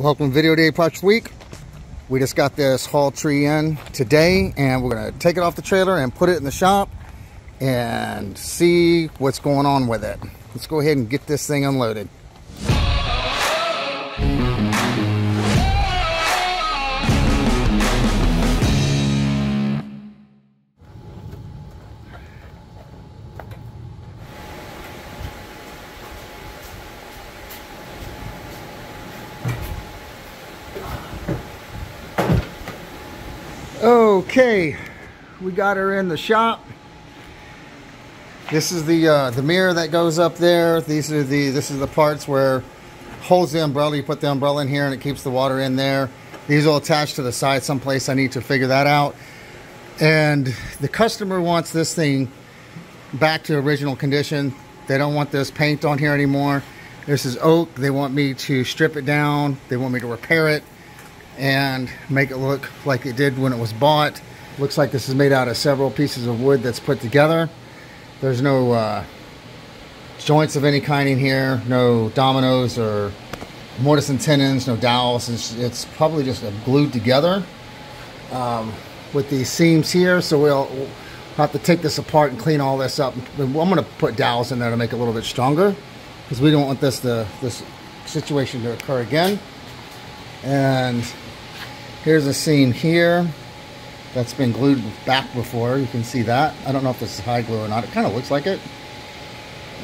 Welcome to Video Day Project Week. We just got this hall tree in today and we're gonna take it off the trailer and put it in the shop and see what's going on with it. Let's go ahead and get this thing unloaded. Okay, we got her in the shop. This is the uh, the mirror that goes up there. These are the this is the parts where holds the umbrella. You put the umbrella in here and it keeps the water in there. These will attach to the side someplace. I need to figure that out. And the customer wants this thing back to original condition. They don't want this paint on here anymore. This is oak. They want me to strip it down. They want me to repair it and make it look like it did when it was bought. Looks like this is made out of several pieces of wood that's put together. There's no uh, joints of any kind in here, no dominoes or mortise and tenons, no dowels. It's, it's probably just glued together um, with these seams here. So we'll, we'll, have to take this apart and clean all this up. I'm going to put dowels in there to make it a little bit stronger because we don't want this to, this situation to occur again. And Here's a seam here that's been glued back before. You can see that. I don't know if this is hide glue or not. It kind of looks like it.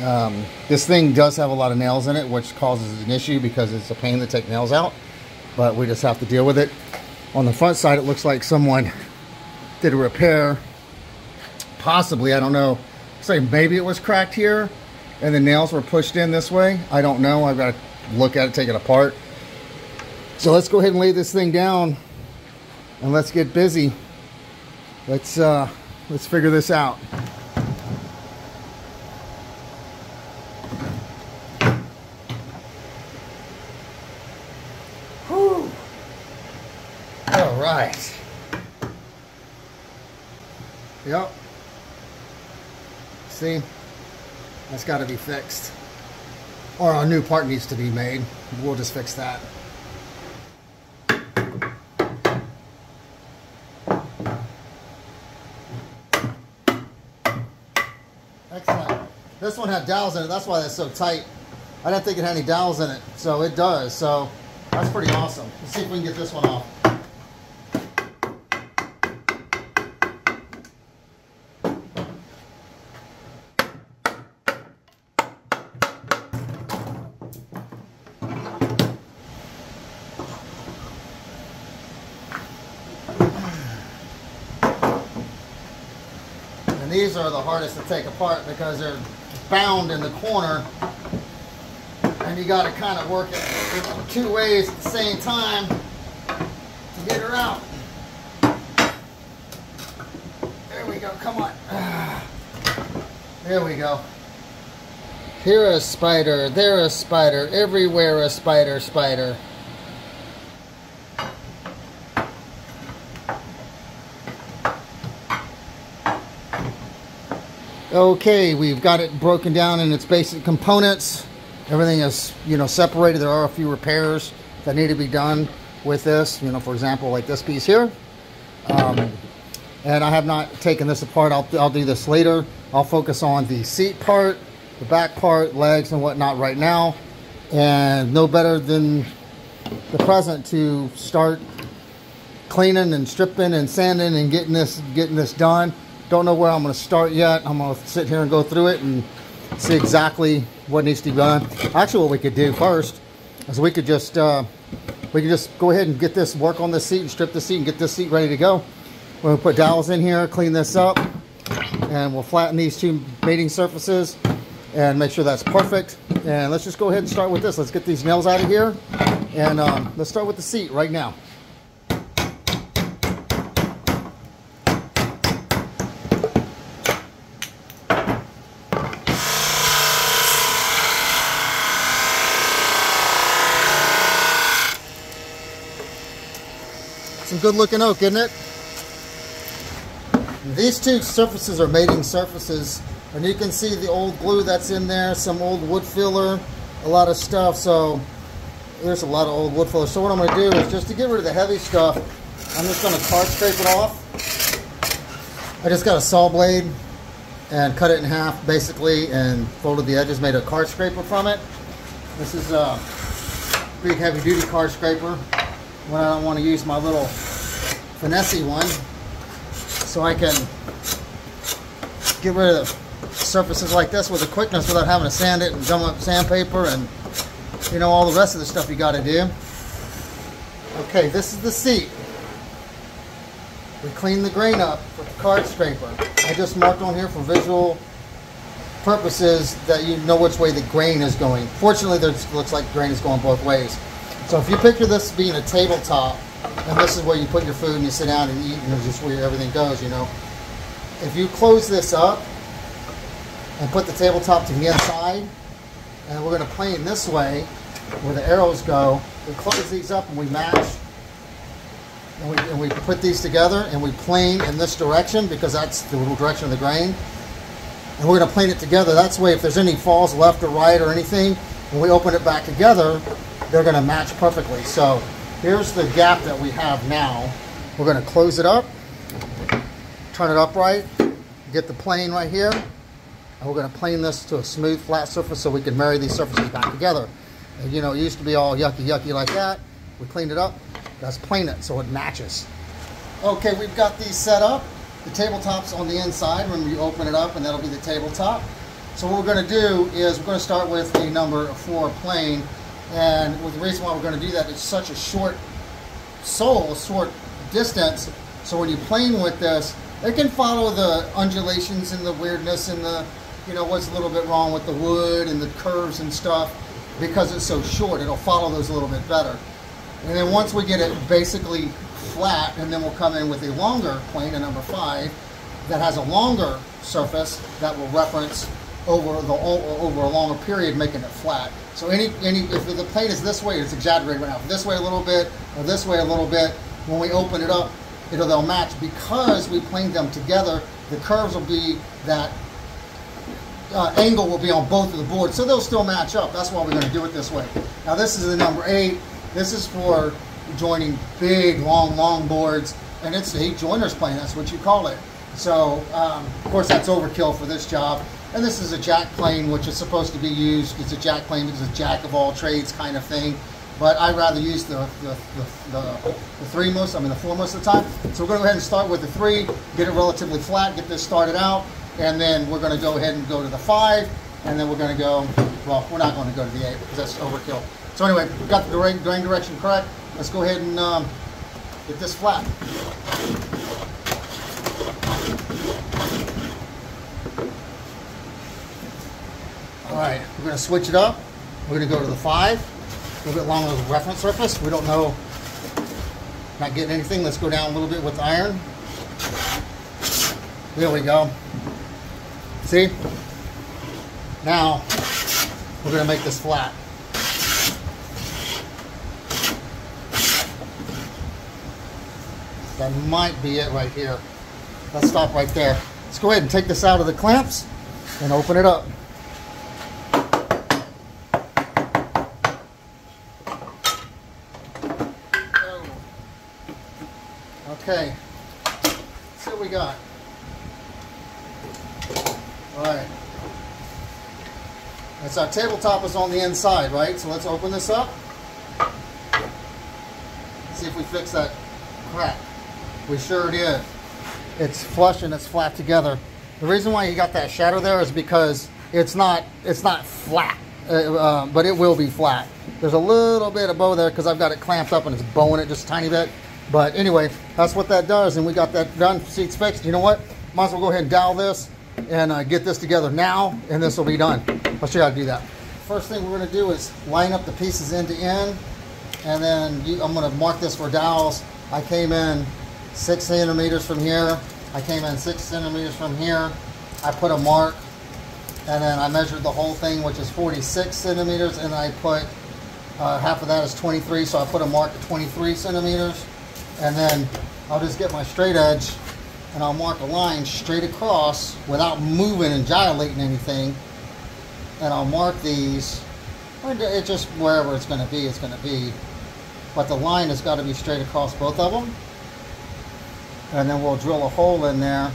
Um, this thing does have a lot of nails in it, which causes an issue because it's a pain to take nails out. But we just have to deal with it. On the front side, it looks like someone did a repair. Possibly, I don't know. Say maybe it was cracked here and the nails were pushed in this way. I don't know. I've got to look at it, take it apart. So let's go ahead and lay this thing down and let's get busy. Let's uh, let's figure this out. All right. Yep. See, that's got to be fixed. Or a new part needs to be made. We'll just fix that. This one had dowels in it. That's why that's so tight. I didn't think it had any dowels in it. So it does. So that's pretty awesome. Let's see if we can get this one off. And these are the hardest to take apart because they're bound in the corner and you got to kind of work it two ways at the same time to get her out. There we go, come on. There we go. Here a spider, there a spider, everywhere a spider, spider. Okay, we've got it broken down in its basic components. Everything is, you know, separated. There are a few repairs that need to be done with this. You know, for example, like this piece here. Um, and I have not taken this apart. I'll, I'll do this later. I'll focus on the seat part, the back part, legs and whatnot right now. And no better than the present to start cleaning and stripping and sanding and getting this getting this done. Don't know where I'm going to start yet. I'm going to sit here and go through it and see exactly what needs to be done. Actually, what we could do first is we could just uh, we could just go ahead and get this work on this seat and strip the seat and get this seat ready to go. We're going to put dowels in here, clean this up, and we'll flatten these two mating surfaces and make sure that's perfect. And let's just go ahead and start with this. Let's get these nails out of here, and um, let's start with the seat right now. Good looking oak, isn't it? These two surfaces are mating surfaces. And you can see the old glue that's in there, some old wood filler, a lot of stuff. So there's a lot of old wood filler. So what I'm going to do is just to get rid of the heavy stuff, I'm just going to card scrape it off. I just got a saw blade and cut it in half basically and folded the edges, made a card scraper from it. This is a big heavy duty card scraper when I don't want to use my little finesse one so I can get rid of surfaces like this with a quickness without having to sand it and gum up sandpaper and you know all the rest of the stuff you got to do. Okay, this is the seat. We clean the grain up with the card scraper. I just marked on here for visual purposes that you know which way the grain is going. Fortunately, there looks like grain is going both ways. So if you picture this being a tabletop, and this is where you put your food and you sit down and eat, and it's just where everything goes, you know. If you close this up and put the tabletop to the inside, and we're going to plane this way, where the arrows go, we close these up and we match and we, and we put these together and we plane in this direction because that's the little direction of the grain. And we're going to plane it together. That's way if there's any falls left or right or anything, when we open it back together, they're going to match perfectly. So here's the gap that we have now. We're going to close it up, turn it upright, get the plane right here, and we're going to plane this to a smooth flat surface so we can marry these surfaces back together. And, you know, it used to be all yucky yucky like that. We cleaned it up, Let's plane it so it matches. Okay, we've got these set up. The tabletop's on the inside when we open it up and that'll be the tabletop. So what we're going to do is we're going to start with a number four plane and with the reason why we're going to do that is such a short sole, a short distance. So when you plane with this, it can follow the undulations and the weirdness and the, you know, what's a little bit wrong with the wood and the curves and stuff because it's so short. It'll follow those a little bit better. And then once we get it basically flat, and then we'll come in with a longer plane, a number five, that has a longer surface that will reference over the over a longer period, making it flat. So any any if the plane is this way, it's exaggerated right now. This way a little bit, or this way a little bit. When we open it up, it'll they'll match because we plane them together. The curves will be that uh, angle will be on both of the boards, so they'll still match up. That's why we're going to do it this way. Now this is the number eight. This is for joining big, long, long boards, and it's the heat joiner's plane. That's what you call it. So, um, of course, that's overkill for this job. And this is a jack plane, which is supposed to be used. It's a jack plane. It's a jack of all trades kind of thing. But I'd rather use the, the, the, the, the three most, I mean the four most of the time. So we're going to go ahead and start with the three, get it relatively flat, get this started out, and then we're going to go ahead and go to the five, and then we're going to go, well, we're not going to go to the eight because that's overkill. So anyway, we got the grain direction correct. Let's go ahead and um, get this flat. All right, we're to switch it up. We're to go to the five, a little bit longer the reference surface. We don't know, not getting anything. Let's go down a little bit with iron. There we go. See? Now, we're to make this flat. That might be it right here. Let's stop right there. Let's go ahead and take this out of the clamps and open it up. Okay, let's see what we got. All right. That's our tabletop is on the inside, right? So let's open this up. See if we fix that crack. We sure did. It's flush and it's flat together. The reason why you got that shadow there is because it's not it's not flat, uh, uh, but it will be flat. There's a little bit of bow there because I've got it clamped up and it's bowing it just a tiny bit. But anyway, that's what that does, and we got that done. Seats fixed. You know what? Might as well go ahead and dowel this and uh, get this together now, and this will be done. I'll show you how to do that. First thing we're going to do is line up the pieces end to end, and then you, I'm going to mark this for dowels. I came in six centimeters from here. I came in six centimeters from here. I put a mark and then I measured the whole thing, which is 46 centimeters, and I put uh, half of that is 23, so I put a mark at 23 centimeters, and then I'll just get my straight edge and I'll mark a line straight across without moving and gyrating anything, and I'll mark these It just wherever it's going to be, it's going to be. But the line has got to be straight across both of them. And then we'll drill a hole in there.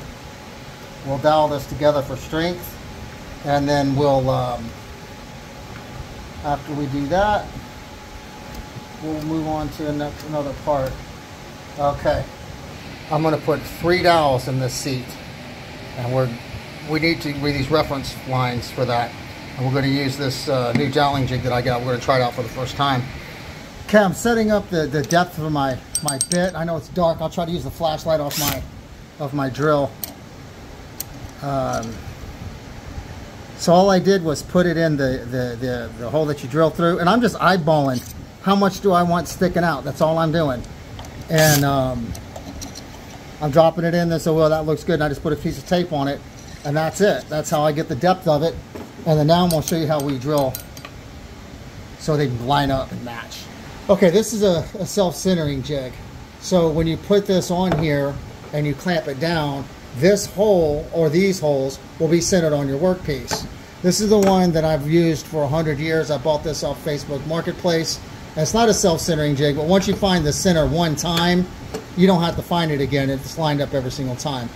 We'll dowel this together for strength. And then we'll, um, after we do that, we'll move on to another part. Okay. I'm going to put three dowels in this seat. And we're, we need to read these reference lines for that. And we're going to use this uh, new doweling jig that I got. We're going to try it out for the first time. Okay, I'm setting up the, the depth of my, my bit. I know it's dark. I'll try to use the flashlight off my, of my drill. Um, so all I did was put it in the, the, the, the hole that you drill through. And I'm just eyeballing how much do I want sticking out. That's all I'm doing. And um, I'm dropping it in there so well that looks good. And I just put a piece of tape on it. And that's it. That's how I get the depth of it. And then now I'm going to show you how we drill so they can line up and match. Okay, this is a, a self-centering jig. So when you put this on here and you clamp it down, this hole or these holes will be centered on your workpiece. This is the one that I've used for 100 years. I bought this off Facebook Marketplace. It's not a self-centering jig, but once you find the center one time, you don't have to find it again. It's lined up every single time.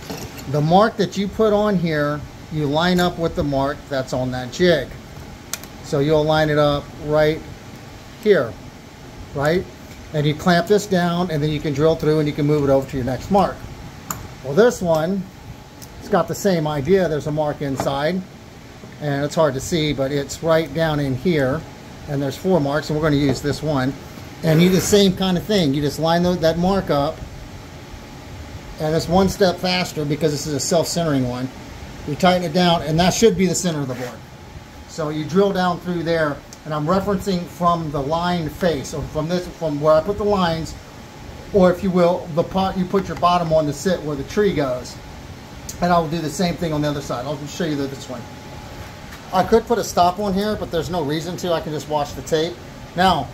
The mark that you put on here, you line up with the mark that's on that jig. So you'll line it up right here right? And you clamp this down and then you can drill through and you can move it over to your next mark. Well, this one, it's got the same idea. There's a mark inside and it's hard to see, but it's right down in here. And there's four marks and we're going to use this one. And you do the same kind of thing. You just line that mark up and it's one step faster because this is a self-centering one. You tighten it down and that should be the center of the board. So you drill down through there and I'm referencing from the line face, or from this, from where I put the lines, or if you will, the pot you put your bottom on to sit where the tree goes. And I'll do the same thing on the other side. I'll show you this one. I could put a stop on here, but there's no reason to. I can just watch the tape. Now,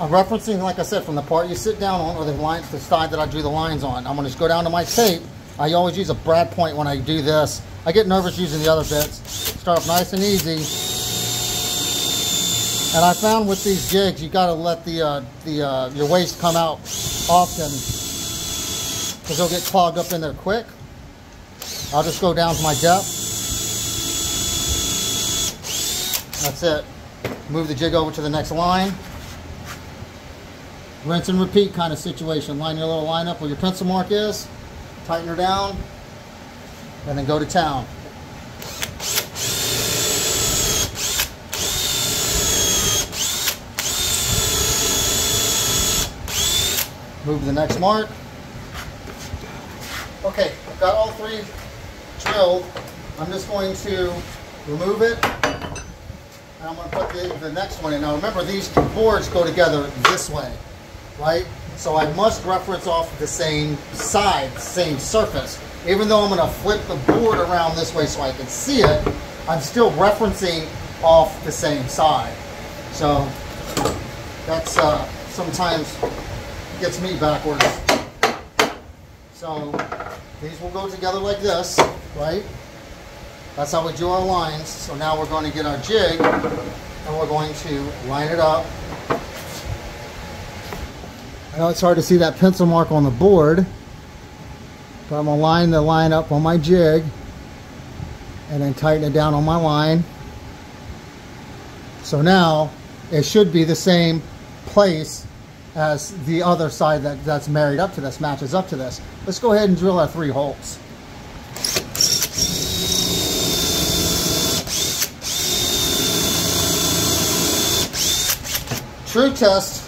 I'm referencing, like I said, from the part you sit down on, or the line, the side that I drew the lines on. I'm going to just go down to my tape. I always use a brad point when I do this. I get nervous using the other bits. Start off nice and easy. And I found with these jigs, you got to let the uh, the uh, your waste come out often because they'll get clogged up in there quick. I'll just go down to my depth. That's it. Move the jig over to the next line. Rinse and repeat kind of situation. Line your little line up where your pencil mark is. Tighten her down. And then go to town. Move to the next mark. Okay, I've got all three drilled. I'm just going to remove it. And I'm going to put the, the next one in. Now remember, these two boards go together this way, right? So I must reference off the same side, same surface. Even though I'm going to flip the board around this way so I can see it, I'm still referencing off the same side. So that's uh, sometimes gets me backwards. So these will go together like this, right? That's how we do our lines. So now we're going to get our jig and we're going to line it up. I know it's hard to see that pencil mark on the board, but I'm going to line the line up on my jig and then tighten it down on my line. So now it should be the same place as the other side that, that's married up to this, matches up to this. Let's go ahead and drill our three holes. True test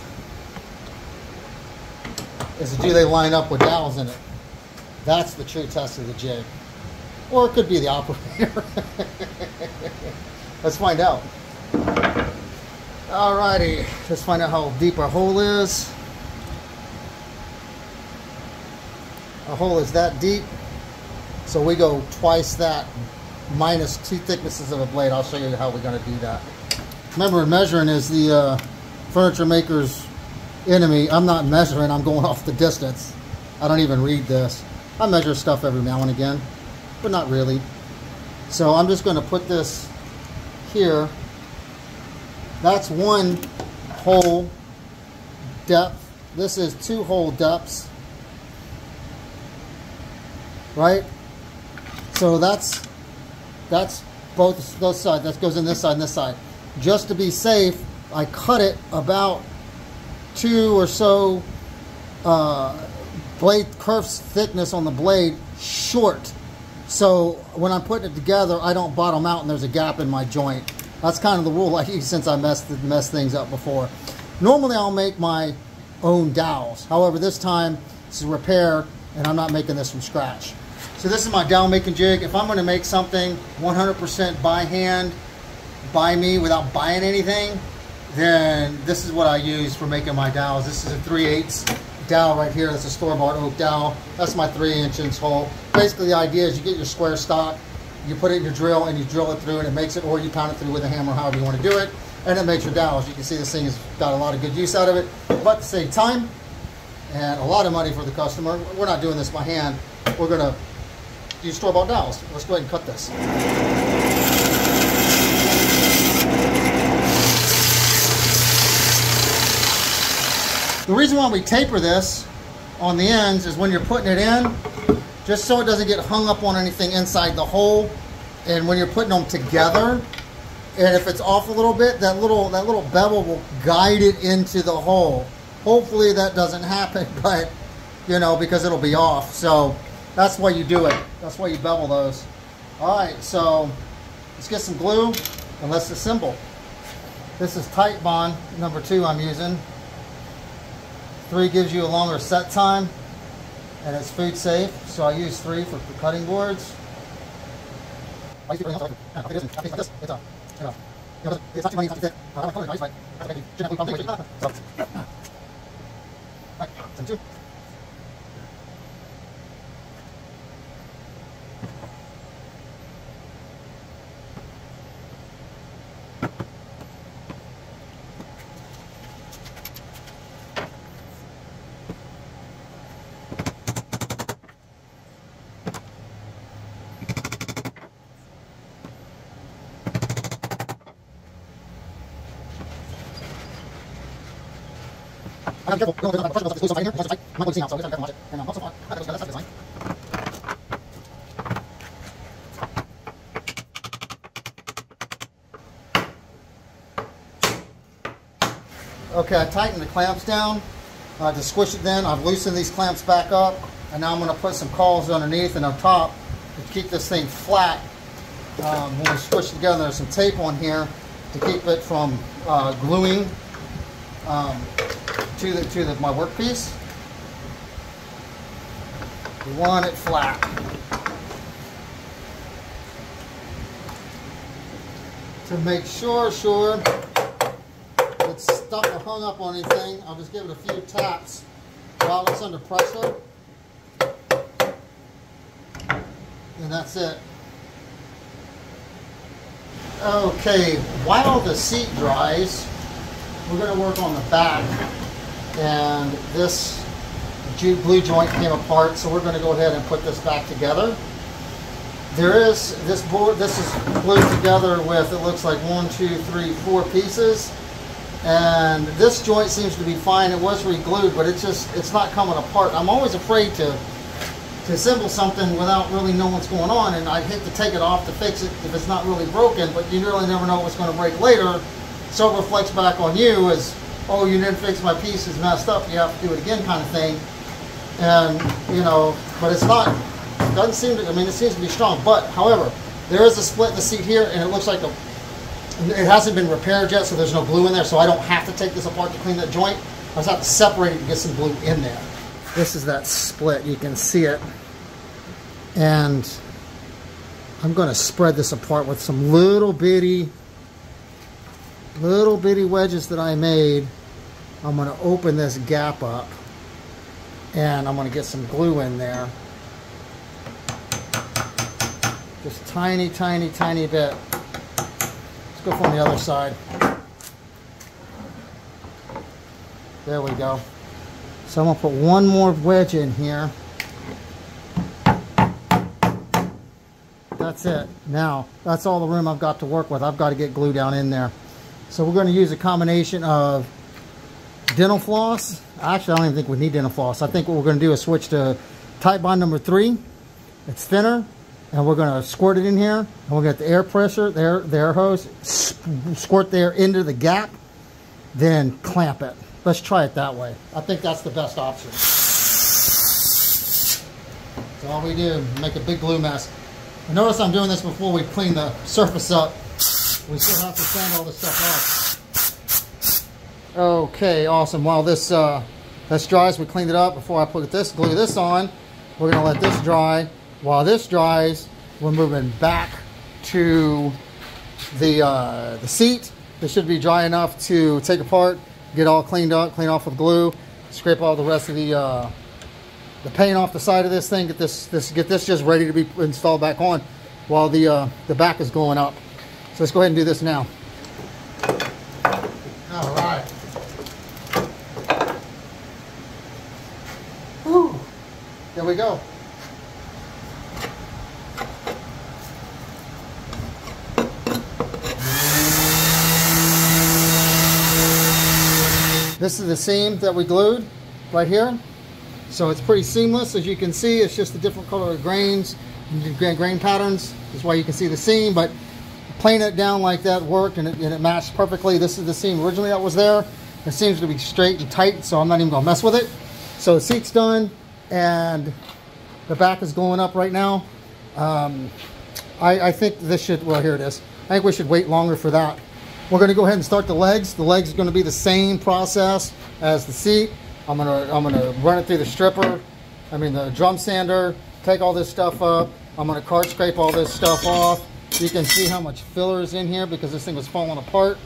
is do they line up with dowels in it. That's the true test of the jig. Or it could be the operator. Let's find out. Alrighty, let's find out how deep our hole is. Our hole is that deep, so we go twice that minus two thicknesses of a blade. I'll show you how we're going to do that. Remember, measuring is the uh, furniture maker's enemy. I'm not measuring, I'm going off the distance. I don't even read this. I measure stuff every now and again, but not really. So I'm just going to put this here That's one hole depth. This is two hole depths. Right? So that's that's both those sides. That goes in this side and this side. Just to be safe, I cut it about two or so uh, blade kerf thickness on the blade short. So when I'm putting it together, I don't bottom out and there's a gap in my joint. That's kind of the rule I use since I messed messed things up before. Normally I'll make my own dowels. However, this time this is repair and I'm not making this from scratch. So this is my dowel making jig. If I'm going to make something 100% by hand, by me, without buying anything, then this is what I use for making my dowels. This is a 3 8 dowel right here. That's a store-bought oak dowel. That's my 3 inch hole. Basically the idea is you get your square stock, you put it in your drill and you drill it through and it makes it, or you pound it through with a hammer, however you want to do it, and it makes your dowels. You can see this thing has got a lot of good use out of it, but to save time and a lot of money for the customer, we're not doing this by hand. We're going to use store-bought dowels. Let's go ahead and cut this. The reason why we taper this on the ends is when you're putting it in, just so it doesn't get hung up on anything inside the hole. And when you're putting them together, and if it's off a little bit, that little that little bevel will guide it into the hole. Hopefully that doesn't happen, but you know, because it'll be off. So that's why you do it. That's why you bevel those. All right, so let's get some glue and let's assemble. This is Titebond number two I'm using. Three gives you a longer set time and it's food safe, so I use three for, for cutting boards. I'm careful. No, here. Not going to see now, so I'm careful watch it. And I'm also. That's. Okay, I tightened the clamps down uh, to squish it then. I've loosened these clamps back up, and now I'm going to put some cauls underneath and on top to keep this thing flat. Um, when we squish it together, there's some tape on here to keep it from uh, gluing. Um, to the to the, my workpiece. We want it flat. To make sure, sure it's stuck or hung up on anything, I'll just give it a few taps while it's under pressure. And that's it. Okay, while the seat dries, we're going to work on the back and this glue joint came apart so we're going to go ahead and put this back together. There is this board this is glued together with it looks like one two three four pieces. And this joint seems to be fine. It was re-glued but it's just it's not coming apart. I'm always afraid to to assemble something without really knowing what's going on and i hate to take it off to fix it if it's not really broken but you really never know what's going to break later. So it reflects back on you as oh, you didn't fix my piece, it's messed up, you have to do it again kind of thing. And, you know, but it's not, it doesn't seem to, I mean, it seems to be strong. But, however, there is a split in the seat here, and it looks like a, it hasn't been repaired yet, so there's no glue in there, so I don't have to take this apart to clean that joint. I just have to separate it to get some glue in there. This is that split, you can see it. And I'm going to spread this apart with some little bitty little bitty wedges that I made. I'm going to open this gap up and I'm going to get some glue in there. Just tiny, tiny, tiny bit. Let's go from the other side. There we go. So I'm going to put one more wedge in here. That's it. Now, that's all the room I've got to work with. I've got to get glue down in there. So we're going to use a combination of dental floss. Actually, I don't even think we need dental floss. I think what we're going to do is switch to Titebond number three. It's thinner, and we're going to squirt it in here. And we'll get the air pressure, the air, the air hose, squirt the air into the gap, then clamp it. Let's try it that way. I think that's the best option. So all we do, make a big glue mess. And notice I'm doing this before we clean the surface up. We still have to sand all this stuff off. Okay, awesome. While this uh, this dries, we cleaned it up before I put this, glue this on. We're gonna let this dry. While this dries, we're moving back to the, uh, the seat. This should be dry enough to take apart, get all cleaned up, clean off with glue, scrape all the rest of the uh, the paint off the side of this thing, get this this get this just ready to be installed back on while the uh, the back is going up. So let's go ahead and do this now. All right. Whew. There we go. This is the seam that we glued right here. So it's pretty seamless. As you can see, it's just the different color of grains, grain patterns. That's why you can see the seam, but planing it down like that worked and it, and it matched perfectly. This is the seam originally that was there. It seems to be straight and tight, so I'm not even gonna mess with it. So the seat's done and the back is going up right now. Um, I, I think this should, well, here it is. I think we should wait longer for that. We're gonna go ahead and start the legs. The legs are gonna be the same process as the seat. I'm gonna I'm gonna run it through the stripper, I mean the drum sander, take all this stuff up. I'm gonna card scrape all this stuff off. You can see how much filler is in here because this thing was falling apart.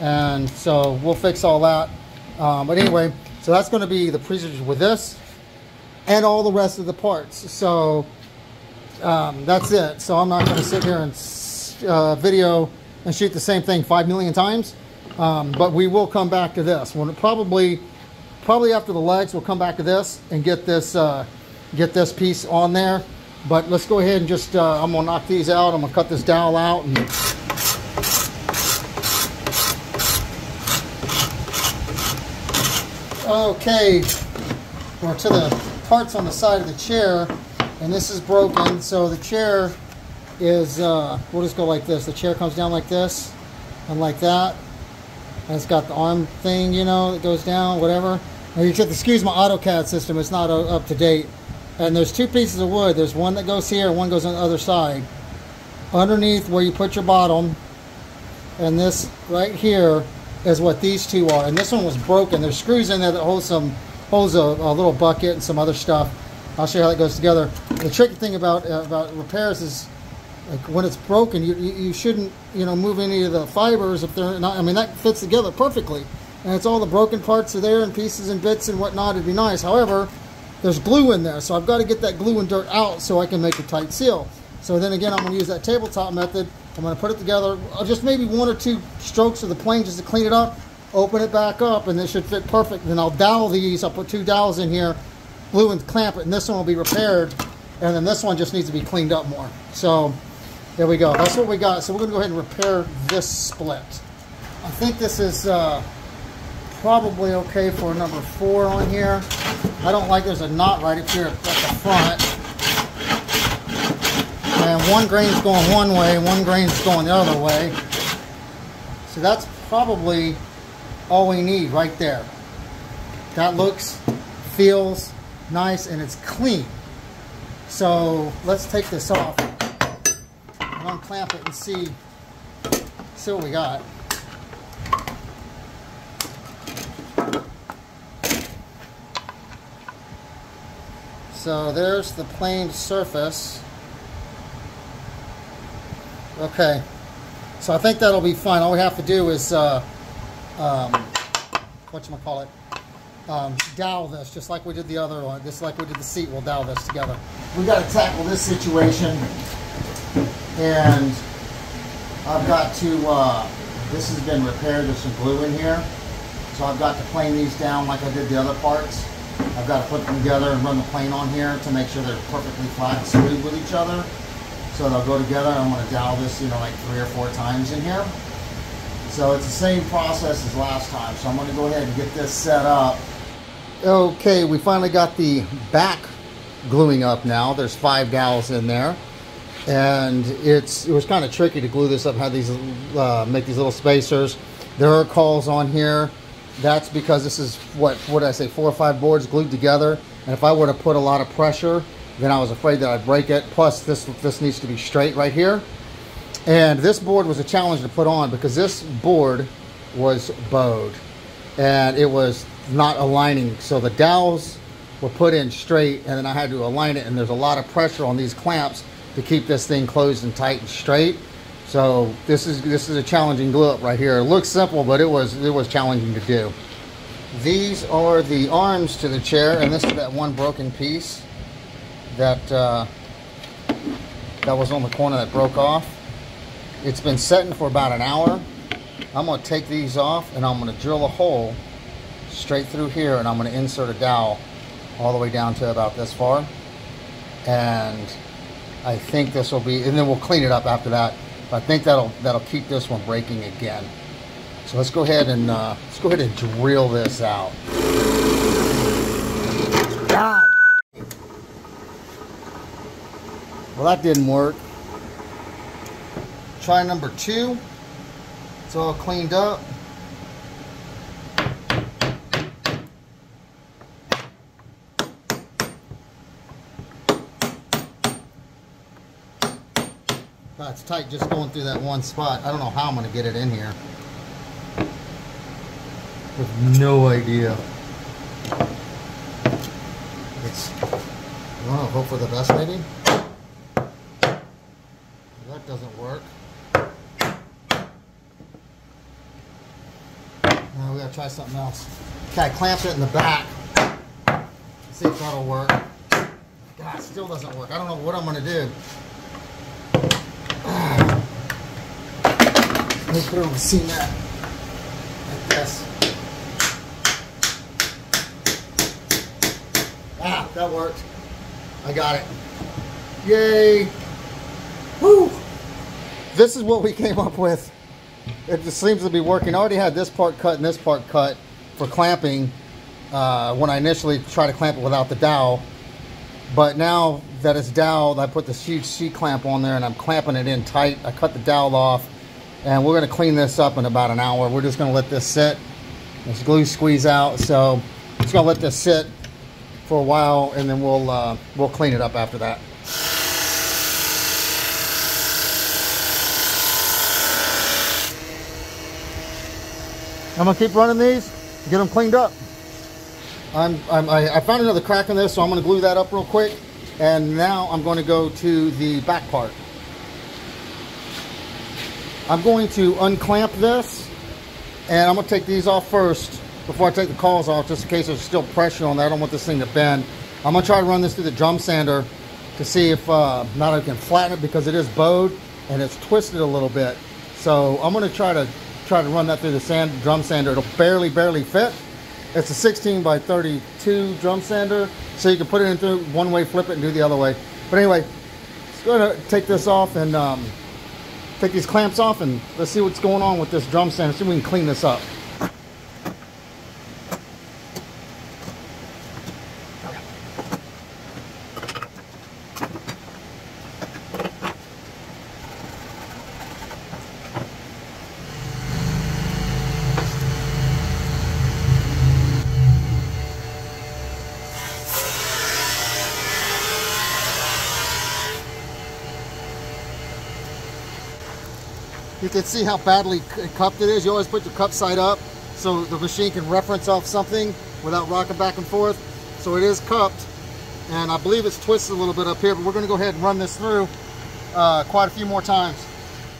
And so we'll fix all that. Um, but anyway, so that's gonna be the procedure with this and all the rest of the parts. So um, that's it. So I'm not gonna sit here and uh, video and shoot the same thing five million times. Um, but we will come back to this. When probably probably after the legs, we'll come back to this and get this uh, get this piece on there. But let's go ahead and just, uh, I'm gonna knock these out. I'm gonna cut this dowel out. And okay, we're to the parts on the side of the chair and this is broken. So the chair is, uh, we'll just go like this. The chair comes down like this and like that. And it's got the arm thing, you know, that goes down, whatever. Now you excuse my AutoCAD system, it's not up to date. And there's two pieces of wood. There's one that goes here, and one goes on the other side. Underneath where you put your bottom, and this right here is what these two are. And this one was broken. There's screws in there that hold some, holds a, a little bucket and some other stuff. I'll show you how that goes together. The tricky thing about uh, about repairs is like when it's broken, you, you, you shouldn't you know move any of the fibers if they're not. I mean that fits together perfectly and it's all the broken parts are there and pieces and bits and whatnot, it'd be nice. However, there's glue in there, so I've got to get that glue and dirt out so I can make a tight seal. So then again, I'm going to use that tabletop method. I'm going to put it together, uh, just maybe one or two strokes of the plane just to clean it up, open it back up, and this should fit perfect. Then I'll dowel these. I'll put two dowels in here, glue and clamp it, and this one will be repaired. And then this one just needs to be cleaned up more. So there we go. That's what we got. So we're going to go ahead and repair this split. I think this is... Uh, probably okay for number four on here. I don't like there's a knot right up here at the front. And one grain's going one way, one grain's going the other way. So that's probably all we need right there. That looks, feels nice, and it's clean. So let's take this off and unclamp it and see, see what we got. So there's the planed surface. Okay, so I think that'll be fine. All we have to do is, uh, um, whatchamacallit, um, dowel this, just like we did the other one, just like we did the seat, we'll dowel this together. We got to tackle this situation, and I've got to, uh, this has been repaired, there's some glue in here, so I've got to plane these down like I did the other parts. I've got to put them together and run the plane on here to make sure they're perfectly flat and smooth with each other. So they'll go together. I'm going to dowel this, you know, like three or four times in here. So it's the same process as last time. So I'm going to go ahead and get this set up. Okay, we finally got the back gluing up now. There's five dowels in there. And it's it was kind of tricky to glue this up, have these uh, make these little spacers. There are cauls on here. That's because this is what what did I say, four or five boards glued together. And if I were to put a lot of pressure, then I was afraid that I'd break it. Plus this this needs to be straight right here. And this board was a challenge to put on because this board was bowed and it was not aligning. So the dowels were put in straight and then I had to align it and there's a lot of pressure on these clamps to keep this thing closed and tight and straight. So this is this is a challenging glue up right here. It looks simple, but it was it was challenging to do. These are the arms to the chair, and this is that one broken piece that uh, that was on the corner that broke off. It's been setting for about an hour. I'm going to take these off and I'm going to drill a hole straight through here and I'm going to insert a dowel all the way down to about this far. And I think this will be, and then we'll clean it up after that. I think that'll that'll keep this one breaking again. So let's go ahead and uh, let's go ahead and drill this out. God. Well, that didn't work. Try number two. It's all cleaned up. That's tight just going through that one spot. I don't know how I'm going to get it in here. With no idea. It's, I don't know, hope for the best maybe? That doesn't work. Now we gotta try something else. Okay, I clamped it in the back. See if that'll work. God, still doesn't work. I don't know what I'm gonna do. Me put it on the cement. Like this. Ah, that worked. I got it. Yay! Woo! This is what we came up with. It just seems to be working. I already had this part cut and this part cut for clamping uh, when I initially tried to clamp it without the dowel. But now that it's doweled, I put this huge C-clamp on there and I'm clamping it in tight. I cut the dowel off and we're going to clean this up in about an hour. We're just going to let this sit. This glue squeeze out. So just going to let this sit for a while and then we'll, uh, we'll clean it up after that. I'm gonna keep running these, get them cleaned up. I'm, I'm I, I found another crack in this, so I'm gonna glue that up real quick. And now I'm going to go to the back part. I'm going to unclamp this, and I'm gonna take these off first before I take the cauls off, just in case there's still pressure on that. I don't want this thing to bend. I'm gonna try to run this through the drum sander to see if uh, not I can flatten it because it is bowed and it's twisted a little bit. So I'm gonna try to try to run that through the sand drum sander. It'll barely, barely fit. It's a 16 by 32 drum sander, so you can put it in through one way, flip it, and do the other way. But anyway, let's go to take this off and um, take these clamps off, and let's see what's going on with this drum sander. See if we can clean this up. Can see how badly cupped it is. You always put your cup side up so the machine can reference off something without rocking back and forth. So it is cupped and I believe it's twisted a little bit up here, but we're gonna go ahead and run this through uh, quite a few more times.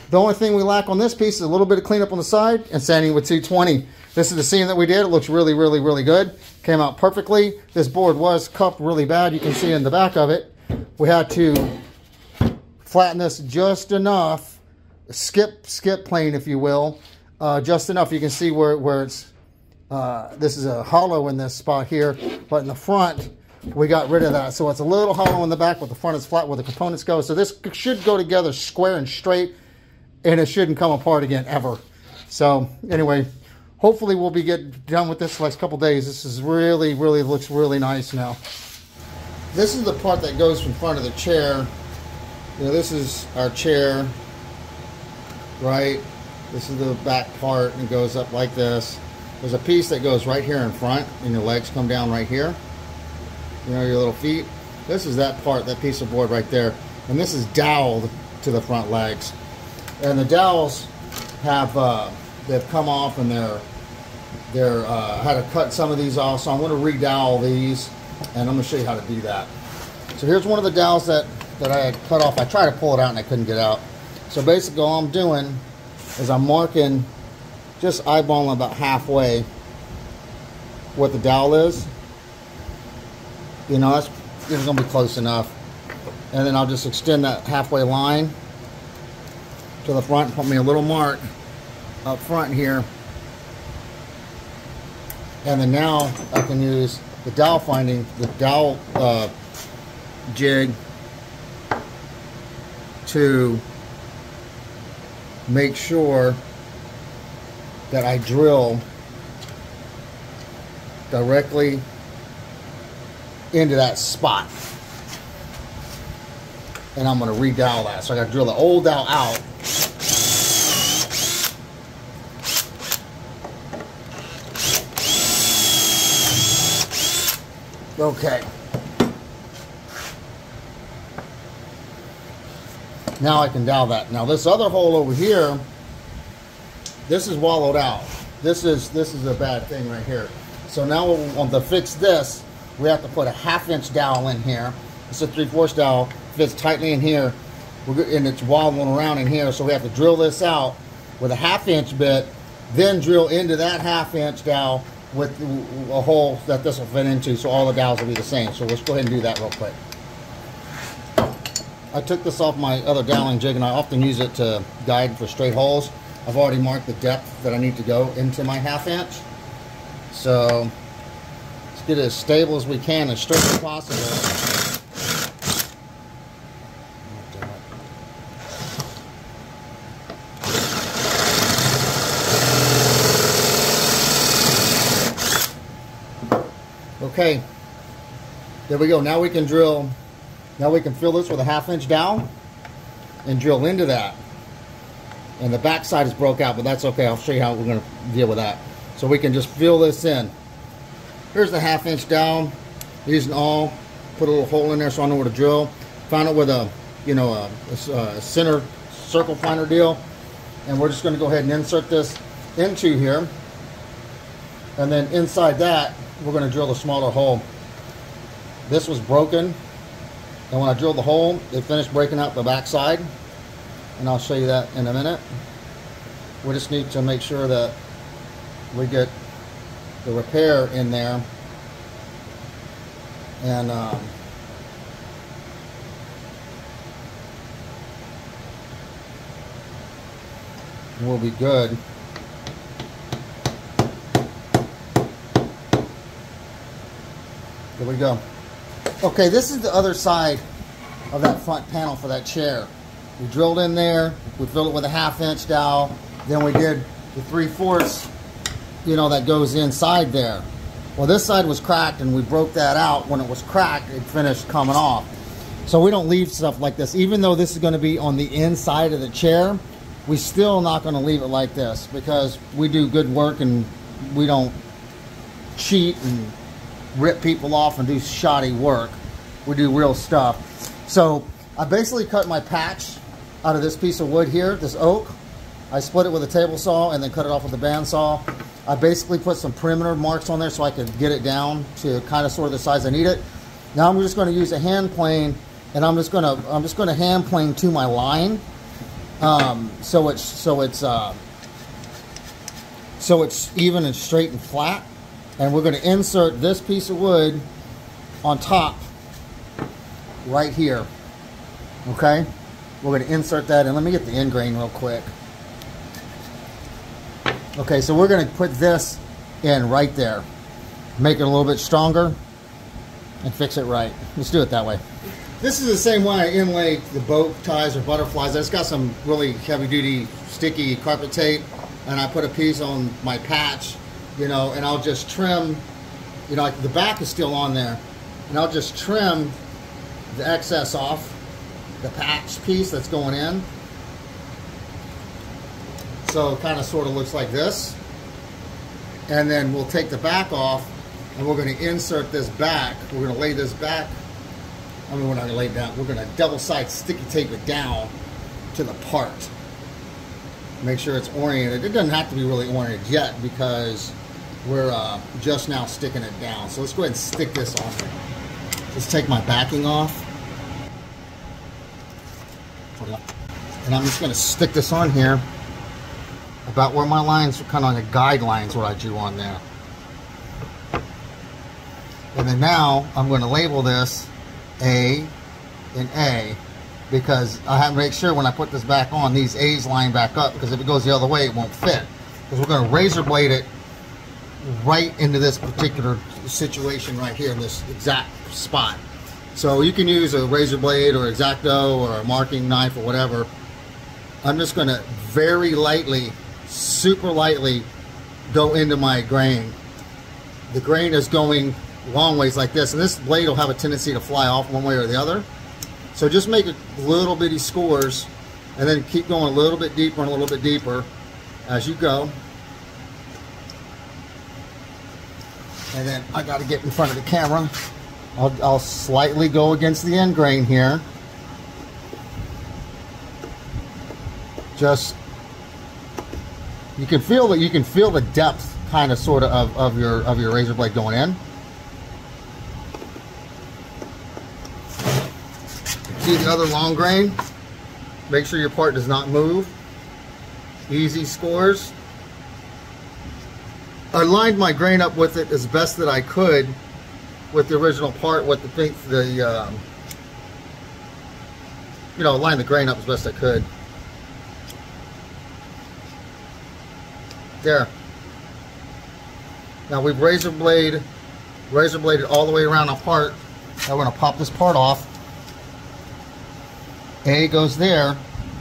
The only thing we lack on this piece is a little bit of cleanup on the side and sanding with 220. This is the seam that we did. It looks really, really, really good. Came out perfectly. This board was cupped really bad. You can see in the back of it. We had to flatten this just enough skip skip plane, if you will, uh, just enough. You can see where, where it's, uh, this is a hollow in this spot here, but in the front, we got rid of that. So it's a little hollow in the back, but the front is flat where the components go. So this should go together square and straight, and it shouldn't come apart again, ever. So anyway, hopefully we'll be get done with this next couple days. This is really, really looks really nice now. This is the part that goes from front of the chair. You know, this is our chair, right? This is the back part and it goes up like this. There's a piece that goes right here in front and your legs come down right here. You know, your little feet. This is that part, that piece of board right there. And this is doweled to the front legs. And the dowels have, uh, they've come off and they're, they're, uh, had to cut some of these off. So I'm to redowel these and I'm going to show you how to do that. So here's one of the dowels that, that I had cut off. I tried to pull it out and I couldn't get out. So basically all I'm doing is I'm marking, just eyeballing about halfway what the dowel is. You know, that's it's going to be close enough. And then I'll just extend that halfway line to the front, and put me a little mark up front here. And then now I can use the dowel finding, the dowel uh, jig to make sure that I drill directly into that spot. And I'm going to redowel that. So I got to drill the old dowel out. Okay. Now I can dowel that. Now this other hole over here, this is wallowed out. This is this is a bad thing right here. So now on to fix this, we have to put a half inch dowel in here. It's a 3 4 dowel, fits tightly in here, We're and it's wallowing around in here. So we have to drill this out with a half inch bit, then drill into that half inch dowel with a hole that this will fit into so all the dowels will be the same. So let's go ahead and do that real quick. I took this off my other doweling jig and I often use it to guide for straight holes. I've already marked the depth that I need to go into my half inch. So let's get it as stable as we can, as straight as possible. Okay, there we go. Now we can drill, now we can fill this with a half inch dowel and drill into that. And the back side is broke out, but that's okay. I'll show you how we're going to deal with that. So we can just fill this in. Here's the half inch dowel. Using all, put a little hole in there so I know where to drill. Found it with a, you know, a, a center circle finder deal. And we're just going to go ahead and insert this into here. And then inside that, we're going to drill a smaller hole. This was broken, and when I drilled the hole, it finished breaking out the back side, and I'll show you that in a minute. We just need to make sure that we get the repair in there, and um, we'll be good. There we go. Okay, this is the other side of that front panel for that chair. We drilled in there, we filled it with a half inch dowel, then we did the 3 fourths, you know, that goes inside there. Well, this side was cracked and we broke that out. When it was cracked, it finished coming off. So we don't leave stuff like this. Even though this is going to be on the inside of the chair, we still not going to leave it like this because we do good work and we don't cheat and rip people off and do shoddy work. We do real stuff. So I basically cut my patch out of this piece of wood here, this oak. I split it with a table saw and then cut it off with a bandsaw. I basically put some perimeter marks on there so I could get it down to kind of sort of the size I need it. Now I'm just going to use a hand plane and I'm just going to I'm just going to hand plane to my line. Um, so it's so it's uh, so it's even and straight and flat and we're going to insert this piece of wood on top right here okay? We're going to insert that and let me get the end grain real quick. Okay so we're going to put this in right there. Make it a little bit stronger and fix it right. Let's do it that way. This is the same way I inlaid the bow ties or butterflies. I just got some really heavy duty sticky carpet tape and I put a piece on my patch, you know, and I'll just trim, you know, like the back is still on there, and I'll just trim the excess off the patch piece that's going in. So it kind of sort of looks like this. And then we'll take the back off and we're going to insert this back. We're going to lay this back. I mean, we're not going to lay it down. We're going to double side sticky tape it down to the part. Make sure it's oriented. It doesn't have to be really oriented yet because we're uh, just now sticking it down. So let's go ahead and stick this on. Let's take my backing off. And I'm just going to stick this on here about where my lines, are kind of like guidelines what I drew on there. And then now I'm going to label this A and A because I have to make sure when I put this back on, these A's line back up because if it goes the other way, it won't fit. Because we're going to razor blade it right into this particular situation right here in this exact spot. So you can use a razor blade or X-Acto or a marking knife or whatever. I'm just going to very lightly, super lightly go into my grain. The grain is going long ways like this, and this blade will have a tendency to fly off one way or the other. So just make a little bitty scores and then keep going a little bit deeper and a little bit deeper as you go. And then I got to get in front of the camera. I'll, I'll slightly go against the end grain here. Just you can feel that you can feel the depth kind of sort of, of of your of your razor blade going in. See the other long grain? Make sure your part does not move. Easy scores. I lined my grain up with it as best that I could with the original part with the thing, the um, you know line the grain up as best I could. There. Now we've razor blade razor bladed all the way around our part. Now we're to pop this part off. A goes there.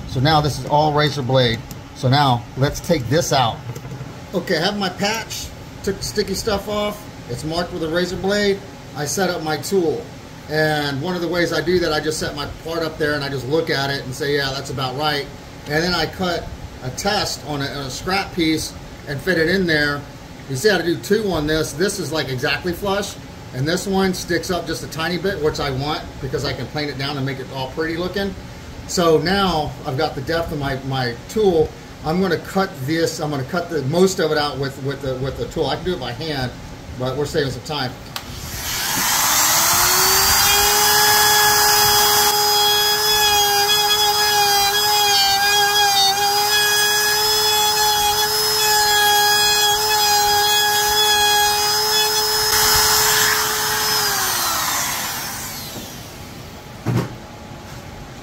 So now this is all razor blade. So now let's take this out. Okay, I have my patch. Took the sticky stuff off. It's marked with a razor blade. I set up my tool. And one of the ways I do that, I just set my part up there and I just look at it and say, yeah, that's about right. And then I cut a test on a, a scrap piece and fit it in there. You see how to do two on this. This is like exactly flush. And this one sticks up just a tiny bit, which I want because I can plane it down and make it all pretty looking. So now I've got the depth of my, my tool. I'm going to cut this, I'm going to cut the most of it out with, with, the, with the tool. I can do it by hand, but we're saving some time.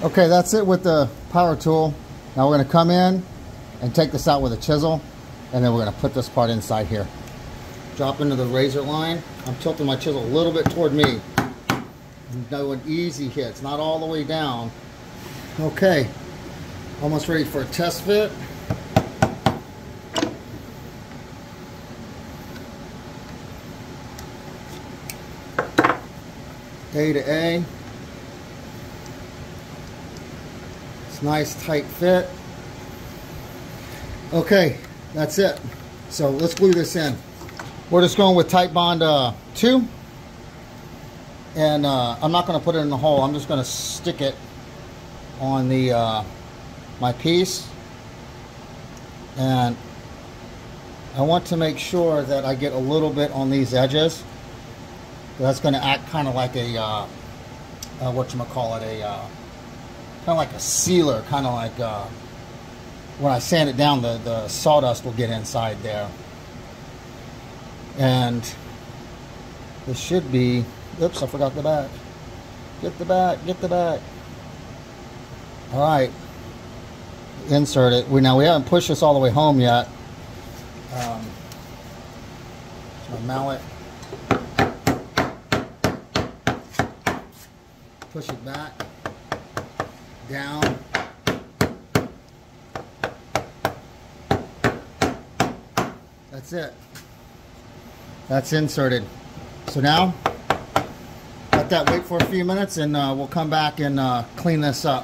Okay, that's it with the power tool. Now we're going to come in and take this out with a chisel and then we're going to put this part inside here. Drop into the razor line. I'm tilting my chisel a little bit toward me. doing easy hits, not all the way down. Okay, almost ready for a test fit. A to A. It's nice tight fit. Okay, that's it. So let's glue this in. We're just going with Titebond uh, 2. And uh, I'm not going to put it in the hole. I'm just going to stick it on the uh, my piece. And I want to make sure that I get a little bit on these edges. That's going to act kind of like a, uh, uh, what you call it, a uh, kind of like a sealer, kind of like uh, when I sand it down, the, the sawdust will get inside there. And this should be, oops, I forgot the back. Get the back, get the back. All right, insert it. We Now we haven't pushed this all the way home yet. Um, mallet. Push it back down. That's it. That's inserted. So now, let that wait for a few minutes and uh, we'll come back and uh, clean this up.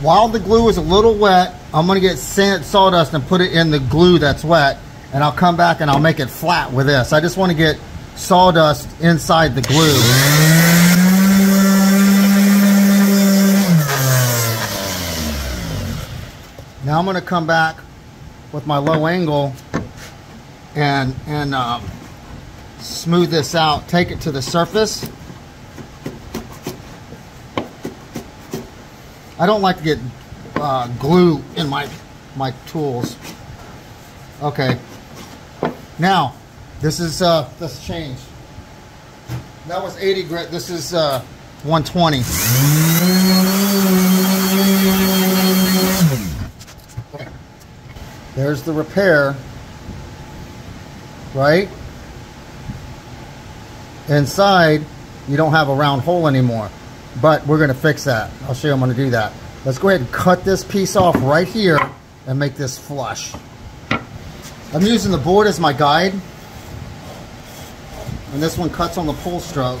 While the glue is a little wet, I'm gonna get sand sawdust and put it in the glue that's wet and I'll come back and I'll make it flat with this. I just wanna get sawdust inside the glue. Now I'm gonna come back with my low angle and and um, smooth this out. Take it to the surface. I don't like to get uh, glue in my my tools. Okay. Now, this is uh, this changed. That was 80 grit. This is uh, 120. Okay. There's the repair, right? Inside, you don't have a round hole anymore, but we're going to fix that. I'll show you I'm going to do that. Let's go ahead and cut this piece off right here and make this flush. I'm using the board as my guide. And this one cuts on the pull stroke.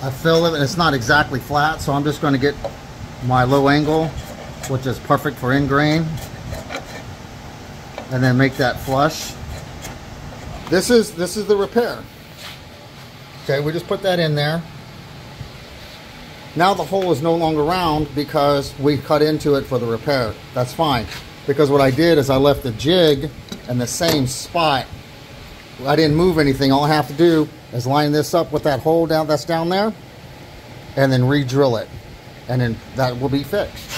I fill it and it's not exactly flat, so I'm just going to get my low angle, which is perfect for end grain. And then make that flush. This is this is the repair. Okay, we just put that in there. Now the hole is no longer round because we cut into it for the repair. That's fine. Because what I did is I left the jig in the same spot. I didn't move anything. All I have to do is line this up with that hole down that's down there and then re-drill it. And then that will be fixed.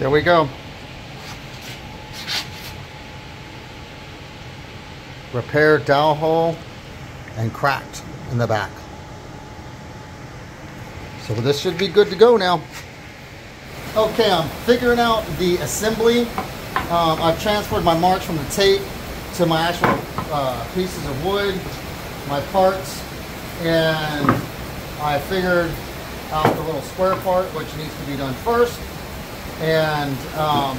There we go. Repair dowel hole and cracked in the back. So this should be good to go now. Okay, I'm figuring out the assembly. Um, I've transferred my marks from the tape to my actual uh, pieces of wood, my parts, and I figured out the little square part, which needs to be done first. And um,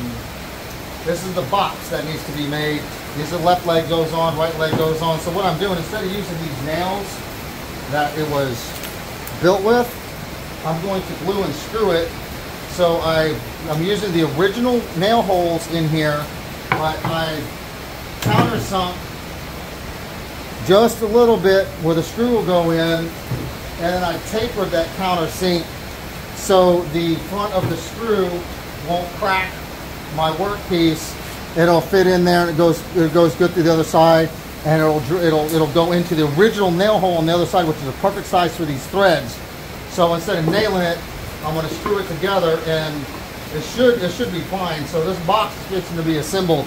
this is the box that needs to be made. This is the left leg goes on, right leg goes on. So what I'm doing, instead of using these nails that it was built with, I'm going to glue and screw it. So I, I'm using the original nail holes in here, but I countersunk just a little bit where the screw will go in, and then I tapered that countersink so the front of the screw won't crack my workpiece. It'll fit in there and it goes it goes good to the other side and it'll it'll it'll go into the original nail hole on the other side which is a perfect size for these threads. So instead of nailing it, I'm going to screw it together and it should it should be fine. So this box is fixing to be assembled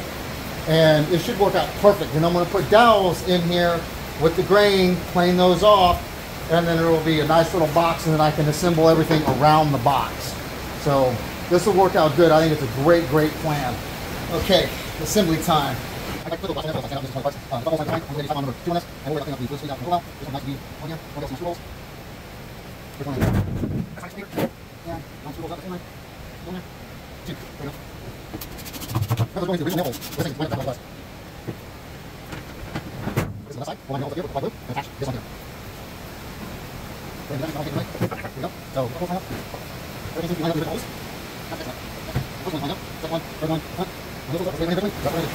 and it should work out perfect. And I'm going to put dowels in here with the grain, plane those off, and then it will be a nice little box and then I can assemble everything around the box. So this will work out good. I think it's a great, great plan. Okay, assembly time.